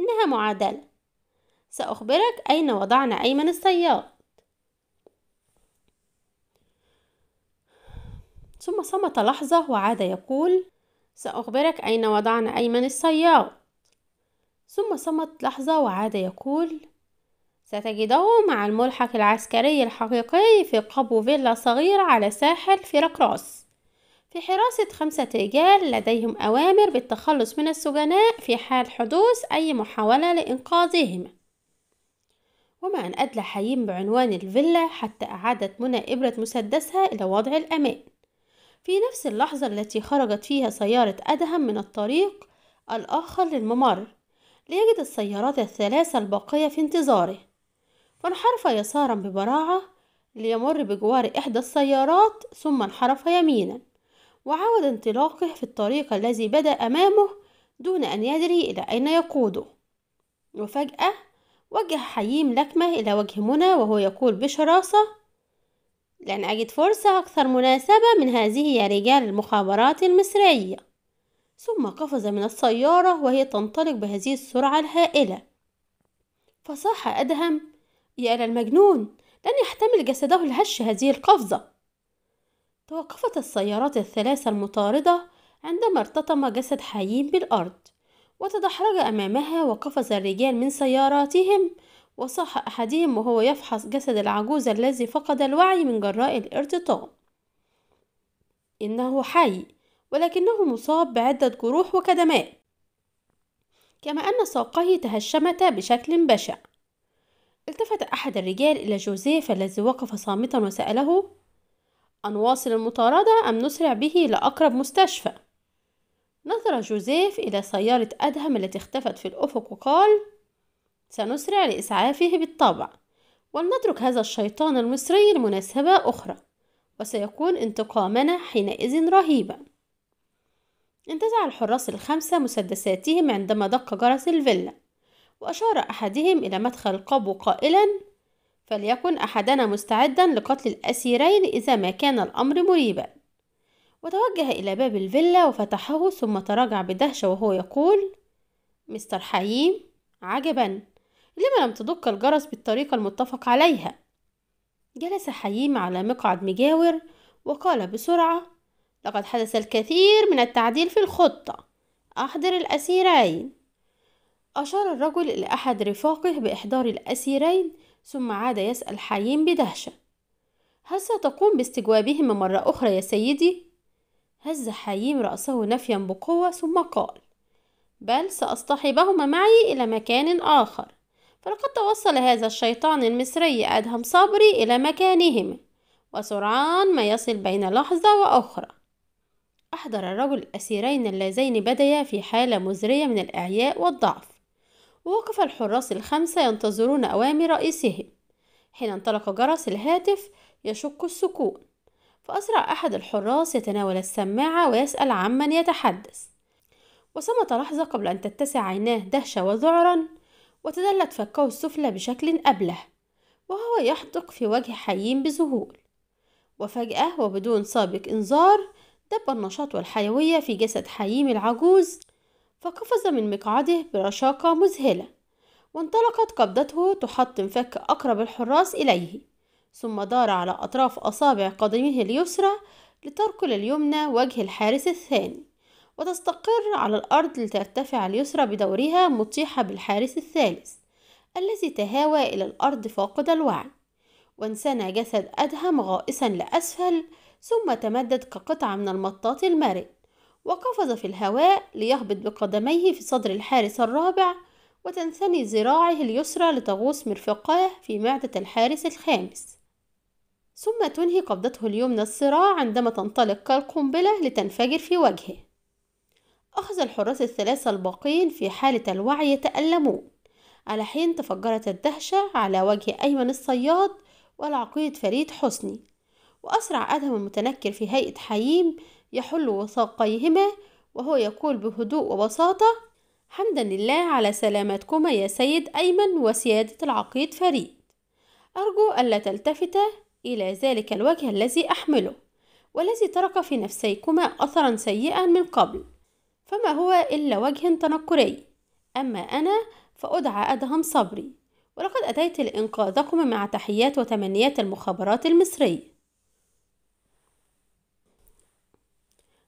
إنها معادلة. سأخبرك أين وضعنا أيمن الصياد. ثم صمت لحظة وعاد يقول سأخبرك أين وضعنا أيمن الصياد. ثم صمت لحظة وعاد يقول ستجده مع الملحق العسكري الحقيقي في قبو فيلا صغيرة على ساحل فيراكروس. في حراسة خمسة رجال لديهم أوامر بالتخلص من السجناء في حال حدوث أي محاولة لإنقاذهما ومع أن أدلى حيين بعنوان الفيلا حتى أعادت منى إبرة مسدسها إلى وضع الأمان. في نفس اللحظة التي خرجت فيها سيارة أدهم من الطريق الآخر للممر ليجد السيارات الثلاثة الباقية في انتظاره. فانحرف يسارا ببراعة ليمر بجوار إحدى السيارات ثم انحرف يمينا. وعاود انطلاقه في الطريق الذي بدأ أمامه دون أن يدري إلى أين يقوده. وفجأة وجه حييم لكمة إلى وجه منى وهو يقول بشراسة لن أجد فرصة أكثر مناسبة من هذه يا رجال المخابرات المصرية. ثم قفز من السيارة وهي تنطلق بهذه السرعة الهائلة. فصاح أدهم يا للمجنون لن يحتمل جسده الهش هذه القفزة. توقفت السيارات الثلاثة المطاردة عندما ارتطم جسد حيين بالأرض وتدحرج أمامها وقفز الرجال من سياراتهم وصاح أحدهم وهو يفحص جسد العجوز الذي فقد الوعي من جراء الارتطام. إنه حي ولكنه مصاب بعدة جروح وكدمات. كما أن ساقيه تهشمتا بشكل بشع. التفت أحد الرجال إلى جوزيف الذي وقف صامتا وسأله أنواصل المطاردة أم نسرع به لأقرب مستشفى؟ نظر جوزيف إلى سيارة أدهم التي اختفت في الأفق وقال سنسرع لإسعافه بالطبع ولنترك هذا الشيطان المصري لمناسبة أخرى وسيكون انتقامنا حينئذ رهيبا. انتزع الحراس الخمسة مسدساتهم عندما دق جرس الفيلا وأشار أحدهم إلى مدخل القبو قائلا فليكن أحدنا مستعدا لقتل الأسيرين إذا ما كان الأمر مريبا وتوجه إلى باب الفيلا وفتحه ثم تراجع بدهشة وهو يقول مستر حييم عجبا لما لم تدق الجرس بالطريقة المتفق عليها؟ جلس حييم على مقعد مجاور وقال بسرعة لقد حدث الكثير من التعديل في الخطة. أحضر الأسيرين. أشار الرجل إلى أحد رفاقه بإحضار الأسيرين ثم عاد يسأل حييم بدهشة هل ستقوم باستجوابهما مرة أخرى يا سيدي؟ هز حييم رأسه نفيا بقوة ثم قال بل سأصطحبهما معي إلى مكان آخر. فلقد توصل هذا الشيطان المصري أدهم صبري إلى مكانهما وسرعان ما يصل بين لحظة وأخرى. أحضر الرجل الأسيرين اللذين بديا في حالة مزرية من الإعياء والضعف. ووقف الحراس الخمسة ينتظرون أوامر رئيسهم. حين انطلق جرس الهاتف يشق السكون. فأسرع أحد الحراس يتناول السماعة ويسأل عمن يتحدث. وصمت لحظة قبل أن تتسع عيناه دهشة وذعرا. وتدلت فكه السفلى بشكل أبله وهو يحدق في وجه حيين بذهول. وفجأة وبدون سابق إنذار دب النشاط والحيوية في جسد حييم العجوز فقفز من مقعده برشاقة مذهلة وانطلقت قبضته تحطم فك أقرب الحراس إليه ثم دار على أطراف أصابع قدمه اليسرى لتركل اليمنى وجه الحارس الثاني. وتستقر على الأرض لترتفع اليسرى بدورها مطيحة بالحارس الثالث الذي تهاوى إلى الأرض فاقد الوعي وانسنى جسد أدهم غائصا لأسفل ثم تمدد كقطعة من المطاط المرن وقفز في الهواء ليهبط بقدميه في صدر الحارس الرابع وتنثني ذراعه اليسرى لتغوص مرفقاه في معدة الحارس الخامس. ثم تنهي قبضته اليمنى الصراع عندما تنطلق كالقنبلة لتنفجر في وجهه. أخذ الحراس الثلاثة الباقين في حالة الوعي يتألمون. على حين تفجرت الدهشة على وجه أيمن الصياد والعقيد فريد حسني. وأسرع أدهم المتنكر في هيئة حييم يحل وثاقيهما وهو يقول بهدوء وبساطة حمدا لله على سلامتكما يا سيد أيمن وسيادة العقيد فريد. أرجو ألا تلتفت إلى ذلك الوجه الذي أحمله والذي ترك في نفسيكما أثرا سيئا من قبل. فما هو إلا وجه تنكري. أما أنا فأدعى أدهم صبري ولقد أتيت لإنقاذكما مع تحيات وتمنيات المخابرات المصرية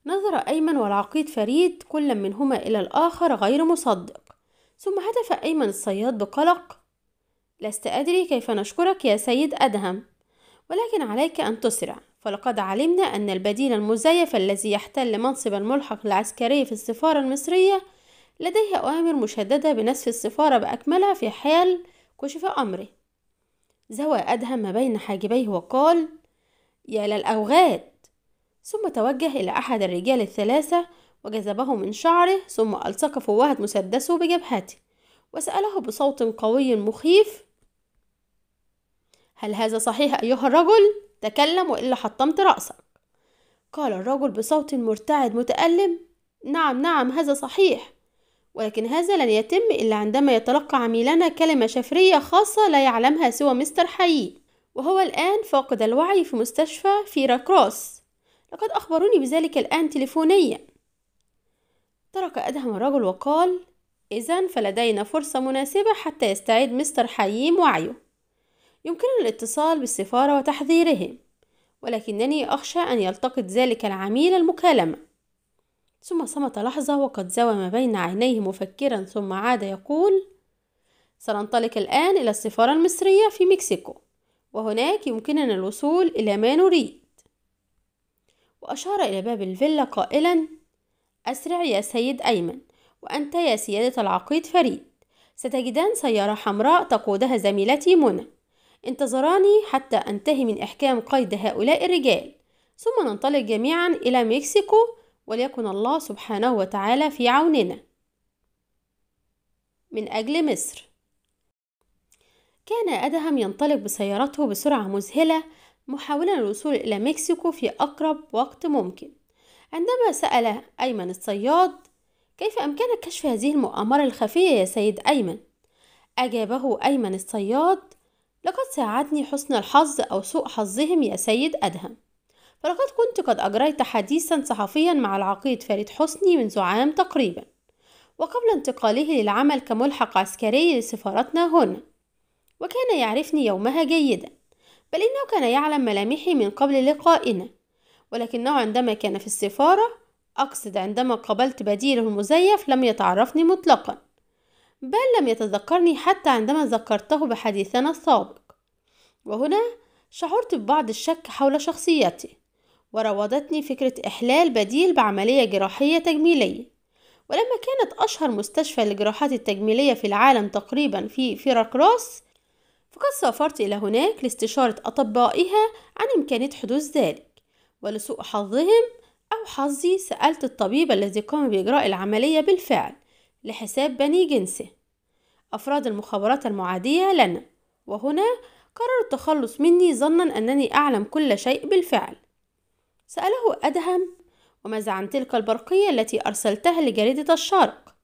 نظر أيمن والعقيد فريد كل منهما إلى الآخر غير مصدق. ثم هتف أيمن الصياد بقلق. لست أدري كيف نشكرك يا سيد أدهم ولكن عليك أن تسرع. فلقد علمنا أن البديل المزيف الذي يحتل منصب الملحق العسكري في السفارة المصرية لديه أوامر مشددة بنسف السفارة بأكملها في حال كشف أمره زوى أدهم ما بين حاجبيه وقال يا للأوغاد ثم توجه إلى أحد الرجال الثلاثة وجذبه من شعره ثم ألصق فوهة مسدسه بجبهته وسأله بصوت قوي مخيف هل هذا صحيح أيها الرجل؟ تكلم وإلا حطمت رأسك. قال الرجل بصوت مرتعد متألم نعم نعم هذا صحيح ولكن هذا لن يتم إلا عندما يتلقى عميلنا كلمة شفرية خاصة لا يعلمها سوى مستر حيي وهو الآن فاقد الوعي في مستشفى فيرا كروس. لقد أخبروني بذلك الآن تليفونيا. ترك أدهم الرجل وقال إذا فلدينا فرصة مناسبة حتى يستعيد مستر حييم وعيه. يمكننا الاتصال بالسفارة وتحذيرهم ولكنني أخشى أن يلتقط ذلك العميل المكالمة. ثم صمت لحظة وقد زوى ما بين عينيه مفكرا ثم عاد يقول سننطلق الآن إلى السفارة المصرية في مكسيكو وهناك يمكننا الوصول إلى ما نريد. وأشار إلى باب الفيلا قائلا أسرع يا سيد أيمن وأنت يا سيادة العقيد فريد ستجدان سيارة حمراء تقودها زميلتي منى. انتظراني حتى أنتهي من إحكام قيد هؤلاء الرجال. ثم ننطلق جميعا إلى مكسيكو وليكن الله سبحانه وتعالى في عوننا. من أجل مصر. كان أدهم ينطلق بسيارته بسرعة مذهلة محاولا الوصول إلى مكسيكو في أقرب وقت ممكن. عندما سأل أيمن الصياد كيف أمكنك كشف هذه المؤامرة الخفية يا سيد أيمن؟ أجابه أيمن الصياد لقد ساعدني حسن الحظ أو سوء حظهم يا سيد أدهم. فلقد كنت قد أجريت حديثا صحفيا مع العقيد فريد حسني منذ عام تقريبا. وقبل انتقاله للعمل كملحق عسكري لسفارتنا هنا. وكان يعرفني يومها جيدا. بل إنه كان يعلم ملامحي من قبل لقائنا. ولكنه عندما كان في السفارة أقصد عندما قابلت بديله المزيف لم يتعرفني مطلقا. بل لم يتذكرني حتى عندما ذكرته بحديثنا السابق. وهنا شعرت ببعض الشك حول شخصيتي وراودتني فكرة إحلال بديل بعملية جراحية تجميلية. ولما كانت أشهر مستشفى للجراحات التجميلية في العالم تقريبا في فيراكروس فقد سافرت إلى هناك لاستشارة أطبائها عن إمكانية حدوث ذلك. ولسوء حظهم أو حظي سألت الطبيب الذي قام بإجراء العملية بالفعل. لحساب بني جنسه. أفراد المخابرات المعادية لنا. وهنا قرروا التخلص مني ظنا أنني أعلم كل شيء بالفعل. سأله أدهم وماذا عن تلك البرقية التي أرسلتها لجريدة الشرق؟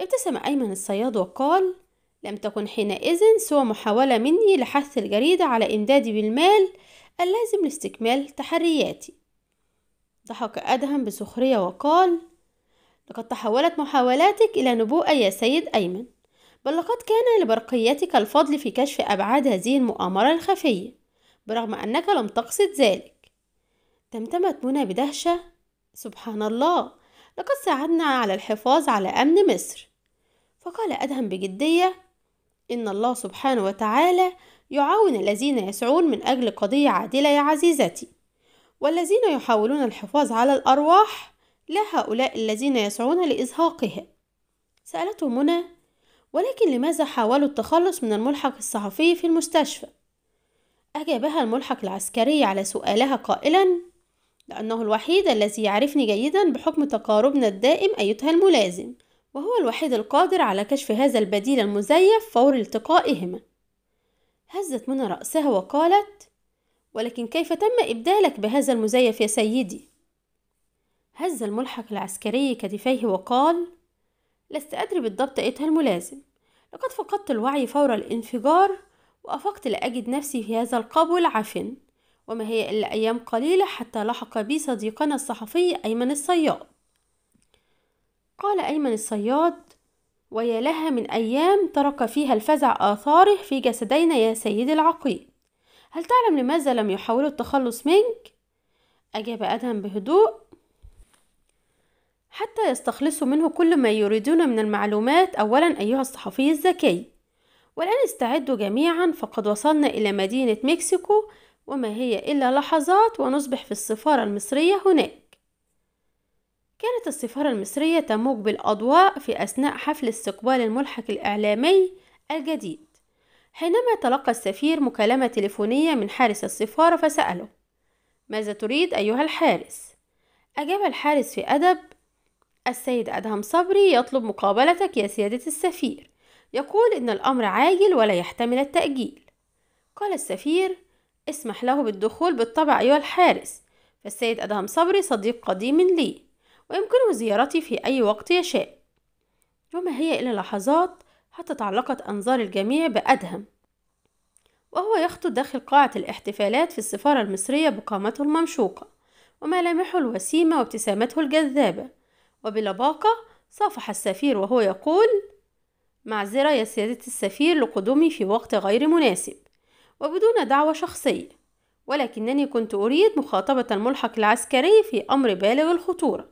ابتسم أيمن الصياد وقال لم تكن حينئذ سوى محاولة مني لحث الجريدة على إمدادي بالمال اللازم لاستكمال تحرياتي. ضحك أدهم بسخرية وقال لقد تحولت محاولاتك إلى نبوءة يا سيد أيمن. بل لقد كان لبرقيتك الفضل في كشف أبعاد هذه المؤامرة الخفية برغم أنك لم تقصد ذلك. تمتمت منى بدهشة. سبحان الله لقد ساعدنا على الحفاظ على أمن مصر. فقال أدهم بجدية إن الله سبحانه وتعالى يعاون الذين يسعون من أجل قضية عادلة يا عزيزتي والذين يحاولون الحفاظ على الأرواح لا هؤلاء الذين يسعون لإزهاقها سألته منى ولكن لماذا حاولوا التخلص من الملحق الصحفي في المستشفى؟ أجابها الملحق العسكري على سؤالها قائلا لأنه الوحيد الذي يعرفني جيدا بحكم تقاربنا الدائم أيتها الملازم وهو الوحيد القادر على كشف هذا البديل المزيف فور التقائهما. هزت منى رأسها وقالت ولكن كيف تم إبدالك بهذا المزيف يا سيدي؟ هز الملحق العسكري كتفيه وقال لست أدري بالضبط أيتها الملازم. لقد فقدت الوعي فور الانفجار وأفقت لأجد نفسي في هذا القبو العفن وما هي إلا أيام قليلة حتى لحق بي صديقنا الصحفي أيمن الصياد. قال أيمن الصياد ويا لها من أيام ترك فيها الفزع آثاره في جسدينا يا سيدي العقيد. هل تعلم لماذا لم يحاولوا التخلص منك؟ أجاب أدهم بهدوء حتى يستخلصوا منه كل ما يريدون من المعلومات. أولا أيها الصحفي الذكي. والآن استعدوا جميعا فقد وصلنا إلى مدينة مكسيكو. وما هي إلا لحظات ونصبح في السفارة المصرية هناك. كانت السفارة المصرية تموج بالأضواء في أثناء حفل استقبال الملحق الإعلامي الجديد. حينما تلقى السفير مكالمة تليفونية من حارس السفارة فسأله ماذا تريد أيها الحارس؟ أجاب الحارس في أدب السيد أدهم صبري يطلب مقابلتك يا سيادة السفير. يقول إن الأمر عاجل ولا يحتمل التأجيل. قال السفير اسمح له بالدخول بالطبع أيها الحارس. فالسيد أدهم صبري صديق قديم لي ويمكنه زيارتي في أي وقت يشاء. وما هي إلا لحظات حتى تعلقت أنظار الجميع بأدهم. وهو يخطو داخل قاعة الاحتفالات في السفارة المصرية بقامته الممشوقة وملامحه الوسيمة وابتسامته الجذابة. وبلباقة صافح السفير وهو يقول معذرة يا سيادة السفير لقدومي في وقت غير مناسب وبدون دعوة شخصية ولكنني كنت أريد مخاطبة الملحق العسكري في أمر بالغ الخطورة.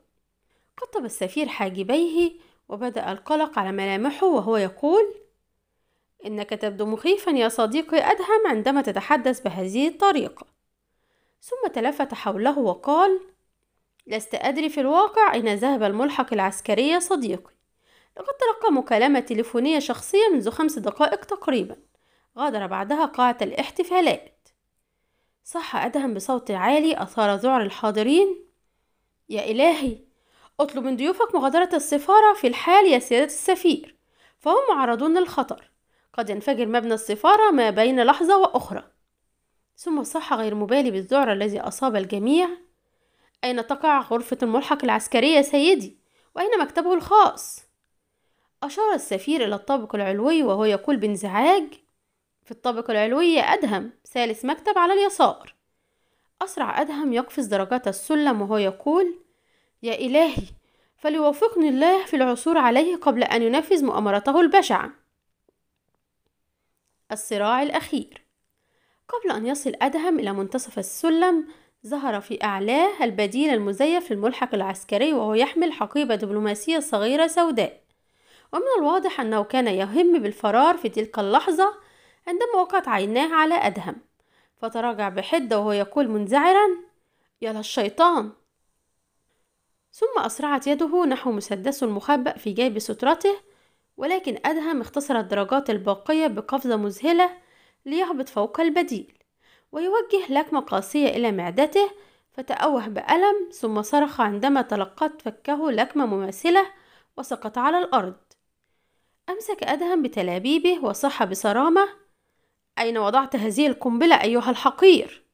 قطب السفير حاجبيه وبدأ القلق على ملامحه وهو يقول إنك تبدو مخيفا يا صديقي أدهم عندما تتحدث بهذه الطريقة. ثم تلفت حوله وقال لست أدري في الواقع أين ذهب الملحق العسكري يا صديقي. لقد تلقى مكالمة تليفونية شخصية منذ خمس دقائق تقريبا. غادر بعدها قاعة الاحتفالات. صح أدهم بصوت عالي أثار ذعر الحاضرين. يا إلهي أطلب من ضيوفك مغادرة السفارة في الحال يا سيادة السفير. فهم معرضون للخطر قد ينفجر مبنى السفارة ما بين لحظة وأخرى. ثم صح غير مبالي بالذعر الذي أصاب الجميع. أين تقع غرفة الملحق العسكري يا سيدي؟ وأين مكتبه الخاص؟ أشار السفير إلى الطابق العلوي وهو يقول بانزعاج في الطابق العلوي أدهم ثالث مكتب على اليسار أسرع أدهم يقفز درجات السلم وهو يقول يا إلهي فليوفقني الله في العثور عليه قبل أن ينفذ مؤامرته البشعة الصراع الأخير قبل أن يصل أدهم إلى منتصف السلم ظهر في أعلاه البديل المزيف للملحق العسكري وهو يحمل حقيبة دبلوماسية صغيرة سوداء. ومن الواضح أنه كان يهم بالفرار في تلك اللحظة عندما وقعت عيناه على أدهم. فتراجع بحدة وهو يقول منزعرا يا للشيطان ثم أسرعت يده نحو مسدسه المخبأ في جيب سترته ولكن أدهم اختصر الدرجات الباقية بقفزة مذهلة ليهبط فوق البديل. ويوجه لكمة قاسية إلى معدته فتأوه بألم ثم صرخ عندما تلقت فكه لكمة مماثلة وسقط على الأرض. أمسك أدهم بتلابيبه وصح بصرامة. أين وضعت هذه القنبلة أيها الحقير؟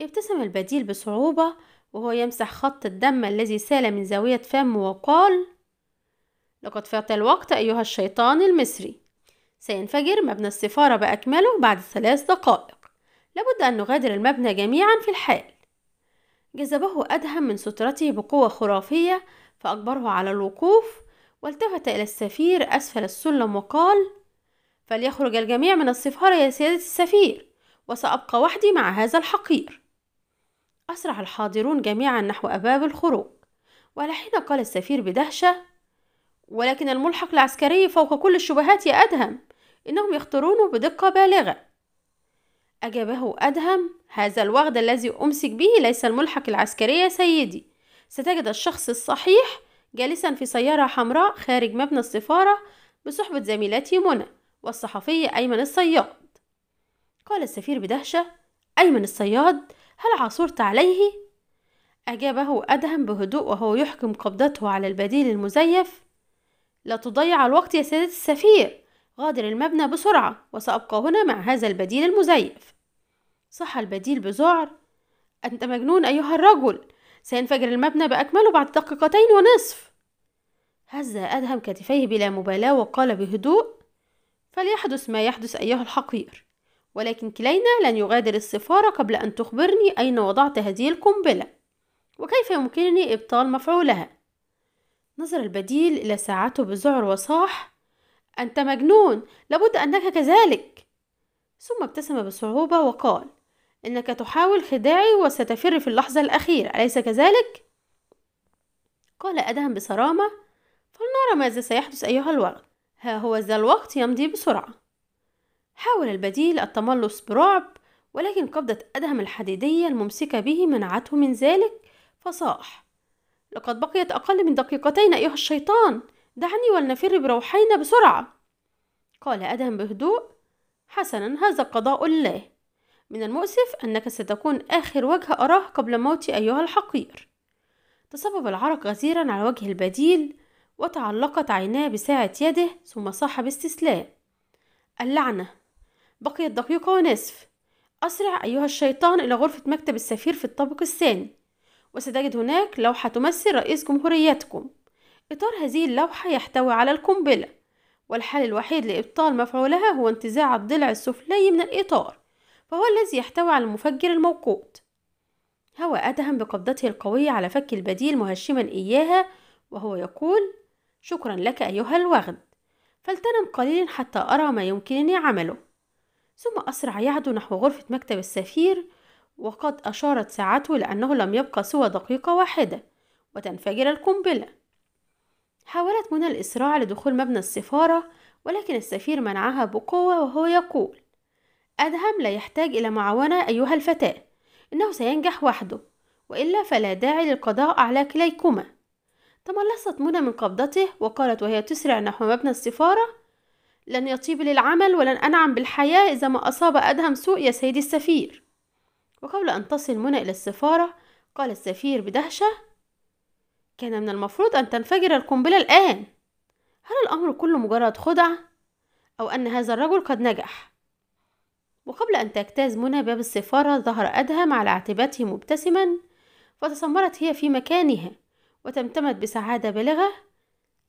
ابتسم البديل بصعوبة وهو يمسح خط الدم الذي سال من زاوية فمه وقال لقد فات الوقت أيها الشيطان المصري. سينفجر مبنى السفارة بأكمله بعد ثلاث دقائق. لابد أن نغادر المبنى جميعا في الحال. جذبه أدهم من سترته بقوة خرافية فأجبره على الوقوف والتفت إلى السفير أسفل السلم وقال فليخرج الجميع من السفارة يا سيادة السفير وسأبقى وحدي مع هذا الحقير. أسرع الحاضرون جميعا نحو أبواب الخروج. ولحين قال السفير بدهشة ولكن الملحق العسكري فوق كل الشبهات يا أدهم إنهم يختارونه بدقة بالغة. أجابه أدهم هذا الوغد الذي أمسك به ليس الملحق العسكري يا سيدي. ستجد الشخص الصحيح جالسا في سيارة حمراء خارج مبنى السفارة بصحبة زميلتي منى والصحفي أيمن الصياد. قال السفير بدهشة أيمن الصياد هل عثرت عليه؟ أجابه أدهم بهدوء وهو يحكم قبضته على البديل المزيف لا تضيع الوقت يا سيدة السفير. غادر المبنى بسرعة وسأبقى هنا مع هذا البديل المزيف. صح البديل بذعر أنت مجنون أيها الرجل. سينفجر المبنى بأكمله بعد دقيقتين ونصف. هز أدهم كتفيه بلا مبالاة وقال بهدوء فليحدث ما يحدث أيها الحقير. ولكن كلينا لن يغادر السفارة قبل أن تخبرني أين وضعت هذه القنبلة. وكيف يمكنني إبطال مفعولها؟ نظر البديل إلى ساعته بذعر وصاح أنت مجنون لابد أنك كذلك. ثم ابتسم بصعوبة وقال إنك تحاول خداعي وستفر في اللحظة الأخيرة أليس كذلك؟ قال أدهم بصرامة فلنرى ماذا سيحدث أيها الوغد ها هو ذا الوقت يمضي بسرعة. حاول البديل التملص برعب ولكن قبضة أدهم الحديدية الممسكة به منعته من ذلك فصاح. لقد بقيت أقل من دقيقتين أيها الشيطان. دعني ولنفر بروحينا بسرعة. قال أدهم بهدوء حسنا هذا قضاء الله. من المؤسف أنك ستكون آخر وجه أراه قبل موتي أيها الحقير. تصبب العرق غزيرا على وجه البديل وتعلقت عيناه بساعة يده ثم صاح باستسلام. اللعنة. بقيت دقيقة ونصف. أسرع أيها الشيطان إلى غرفة مكتب السفير في الطابق الثاني. وستجد هناك لوحة تمثل رئيس جمهوريتكم. إطار هذه اللوحة يحتوي على القنبلة والحل الوحيد لإبطال مفعولها هو انتزاع الضلع السفلي من الإطار فهو الذي يحتوي على المفجر الموقوت. هوى أدهم بقبضته القوية على فك البديل مهشما إياها وهو يقول شكرا لك أيها الوغد فلتنم قليلا حتى أرى ما يمكنني عمله. ثم أسرع يعدو نحو غرفة مكتب السفير وقد أشارت ساعته لأنه لم يبقى سوى دقيقة واحدة وتنفجر القنبلة. حاولت منى الإسراع لدخول مبنى السفارة ولكن السفير منعها بقوة وهو يقول أدهم لا يحتاج إلى معاونة أيها الفتاة إنه سينجح وحده وإلا فلا داعي للقضاء على كليكما. تملصت منى من قبضته وقالت وهي تسرع نحو مبنى السفارة لن يطيب للعمل ولن أنعم بالحياة إذا ما أصاب أدهم سوء يا سيدي السفير. وقبل أن تصل منى إلى السفارة قال السفير بدهشة كان من المفروض أن تنفجر القنبلة الآن هل الأمر كله مجرد خدعة؟ أو أن هذا الرجل قد نجح؟ وقبل أن تجتاز منى باب السفارة ظهر أدهم على عتبته مبتسما فتسمرت هي في مكانها وتمتمت بسعادة بالغة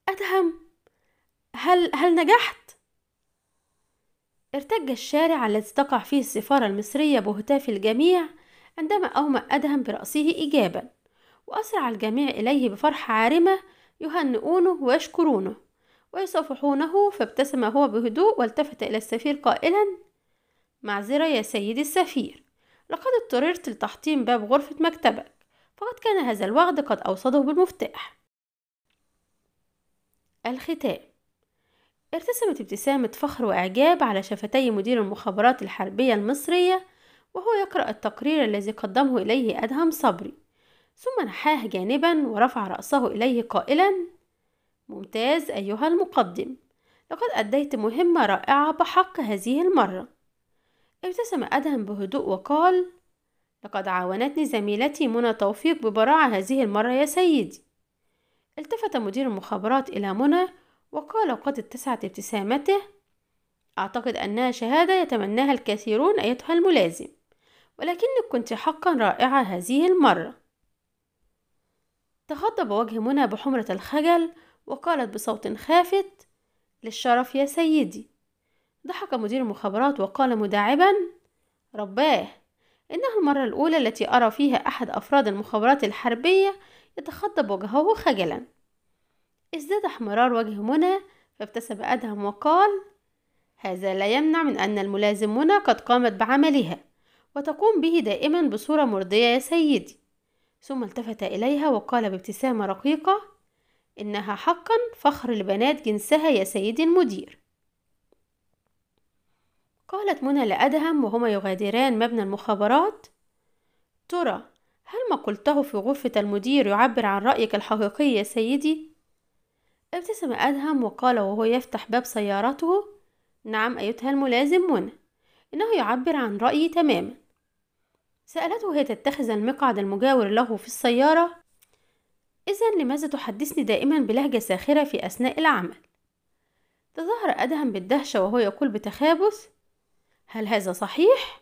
أدهم هل هل نجحت؟ ارتج الشارع الذي تقع فيه السفارة المصرية بهتاف الجميع عندما أومأ أدهم برأسه إيجابا وأسرع الجميع إليه بفرحة عارمة يهنئونه ويشكرونه ويصافحونه فابتسم هو بهدوء والتفت إلى السفير قائلا معذرة يا سيدي السفير لقد اضطررت لتحطيم باب غرفة مكتبك فقد كان هذا الوغد قد أوصده بالمفتاح. الختام. ارتسمت ابتسامة فخر وإعجاب على شفتي مدير المخابرات الحربية المصرية وهو يقرأ التقرير الذي قدمه إليه أدهم صبري. ثم نحاه جانبا ورفع رأسه إليه قائلا ممتاز أيها المقدم لقد أديت مهمة رائعة بحق هذه المرة. ابتسم أدهم بهدوء وقال لقد عاونتني زميلتي منى توفيق ببراعة هذه المرة يا سيدي. التفت مدير المخابرات إلى منى وقال وقد اتسعت ابتسامته أعتقد أنها شهادة يتمناها الكثيرون أيتها الملازم ولكنك كنت حقا رائعة هذه المرة. تغضب وجه منى بحمرة الخجل وقالت بصوت خافت للشرف يا سيدي. ضحك مدير المخابرات وقال مداعبا رباه إنها المرة الأولى التي أرى فيها أحد أفراد المخابرات الحربية يتخضب وجهه خجلا. ازداد احمرار وجه منى فابتسم أدهم وقال هذا لا يمنع من أن الملازم منى قد قامت بعملها وتقوم به دائما بصورة مرضية يا سيدي. ثم التفت إليها وقال بابتسامة رقيقة إنها حقا فخر لبنات جنسها يا سيدي المدير قالت منى لأدهم وهما يغادران مبنى المخابرات ترى هل ما قلته في غرفة المدير يعبر عن رأيك الحقيقي يا سيدي؟ ابتسم أدهم وقال وهو يفتح باب سيارته نعم أيتها الملازم منى إنه يعبر عن رأيي تماما سألته هي تتخذ المقعد المجاور له في السيارة إذا لماذا تحدثني دائما بلهجة ساخرة في أثناء العمل؟ تظاهر أدهم بالدهشة وهو يقول بتخابث هل هذا صحيح؟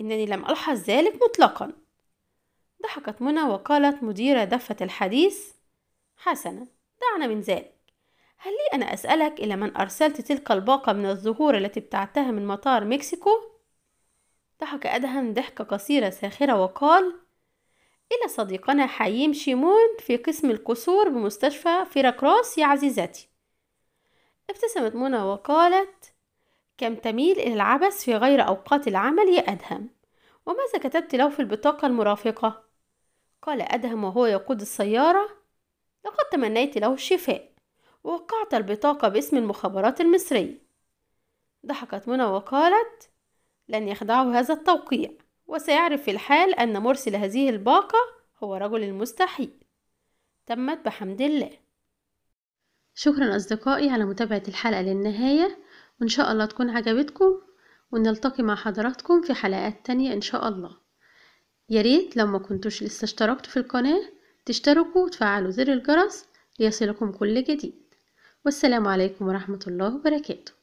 إنني لم ألحظ ذلك مطلقا ضحكت منى وقالت مديرة دفة الحديث حسنا دعنا من ذلك هل لي أنا أسألك إلى من أرسلت تلك الباقة من الزهور التي ابتعتها من مطار مكسيكو؟ ضحك أدهم ضحكة قصيرة ساخرة وقال إلى صديقنا حييم شيمون في قسم الكسور بمستشفى فيراكروس يا عزيزتي ابتسمت منى وقالت كم تميل إلى العبث في غير أوقات العمل يا أدهم وماذا كتبت له في البطاقة المرافقة؟ قال أدهم وهو يقود السيارة لقد تمنيت له الشفاء ووقعت البطاقة باسم المخابرات المصرية ضحكت منى وقالت لن يخدعه هذا التوقيع. وسيعرف في الحال أن مرسل هذه الباقة هو رجل المستحيل. تمت بحمد الله. شكرا أصدقائي على متابعة الحلقة للنهاية. وإن شاء الله تكون عجبتكم. ونلتقي مع حضراتكم في حلقات تانية إن شاء الله. ياريت لو ما كنتوش لسه اشتركتوا في القناة تشتركوا وتفعلوا زر الجرس ليصلكم كل جديد. والسلام عليكم ورحمة الله وبركاته.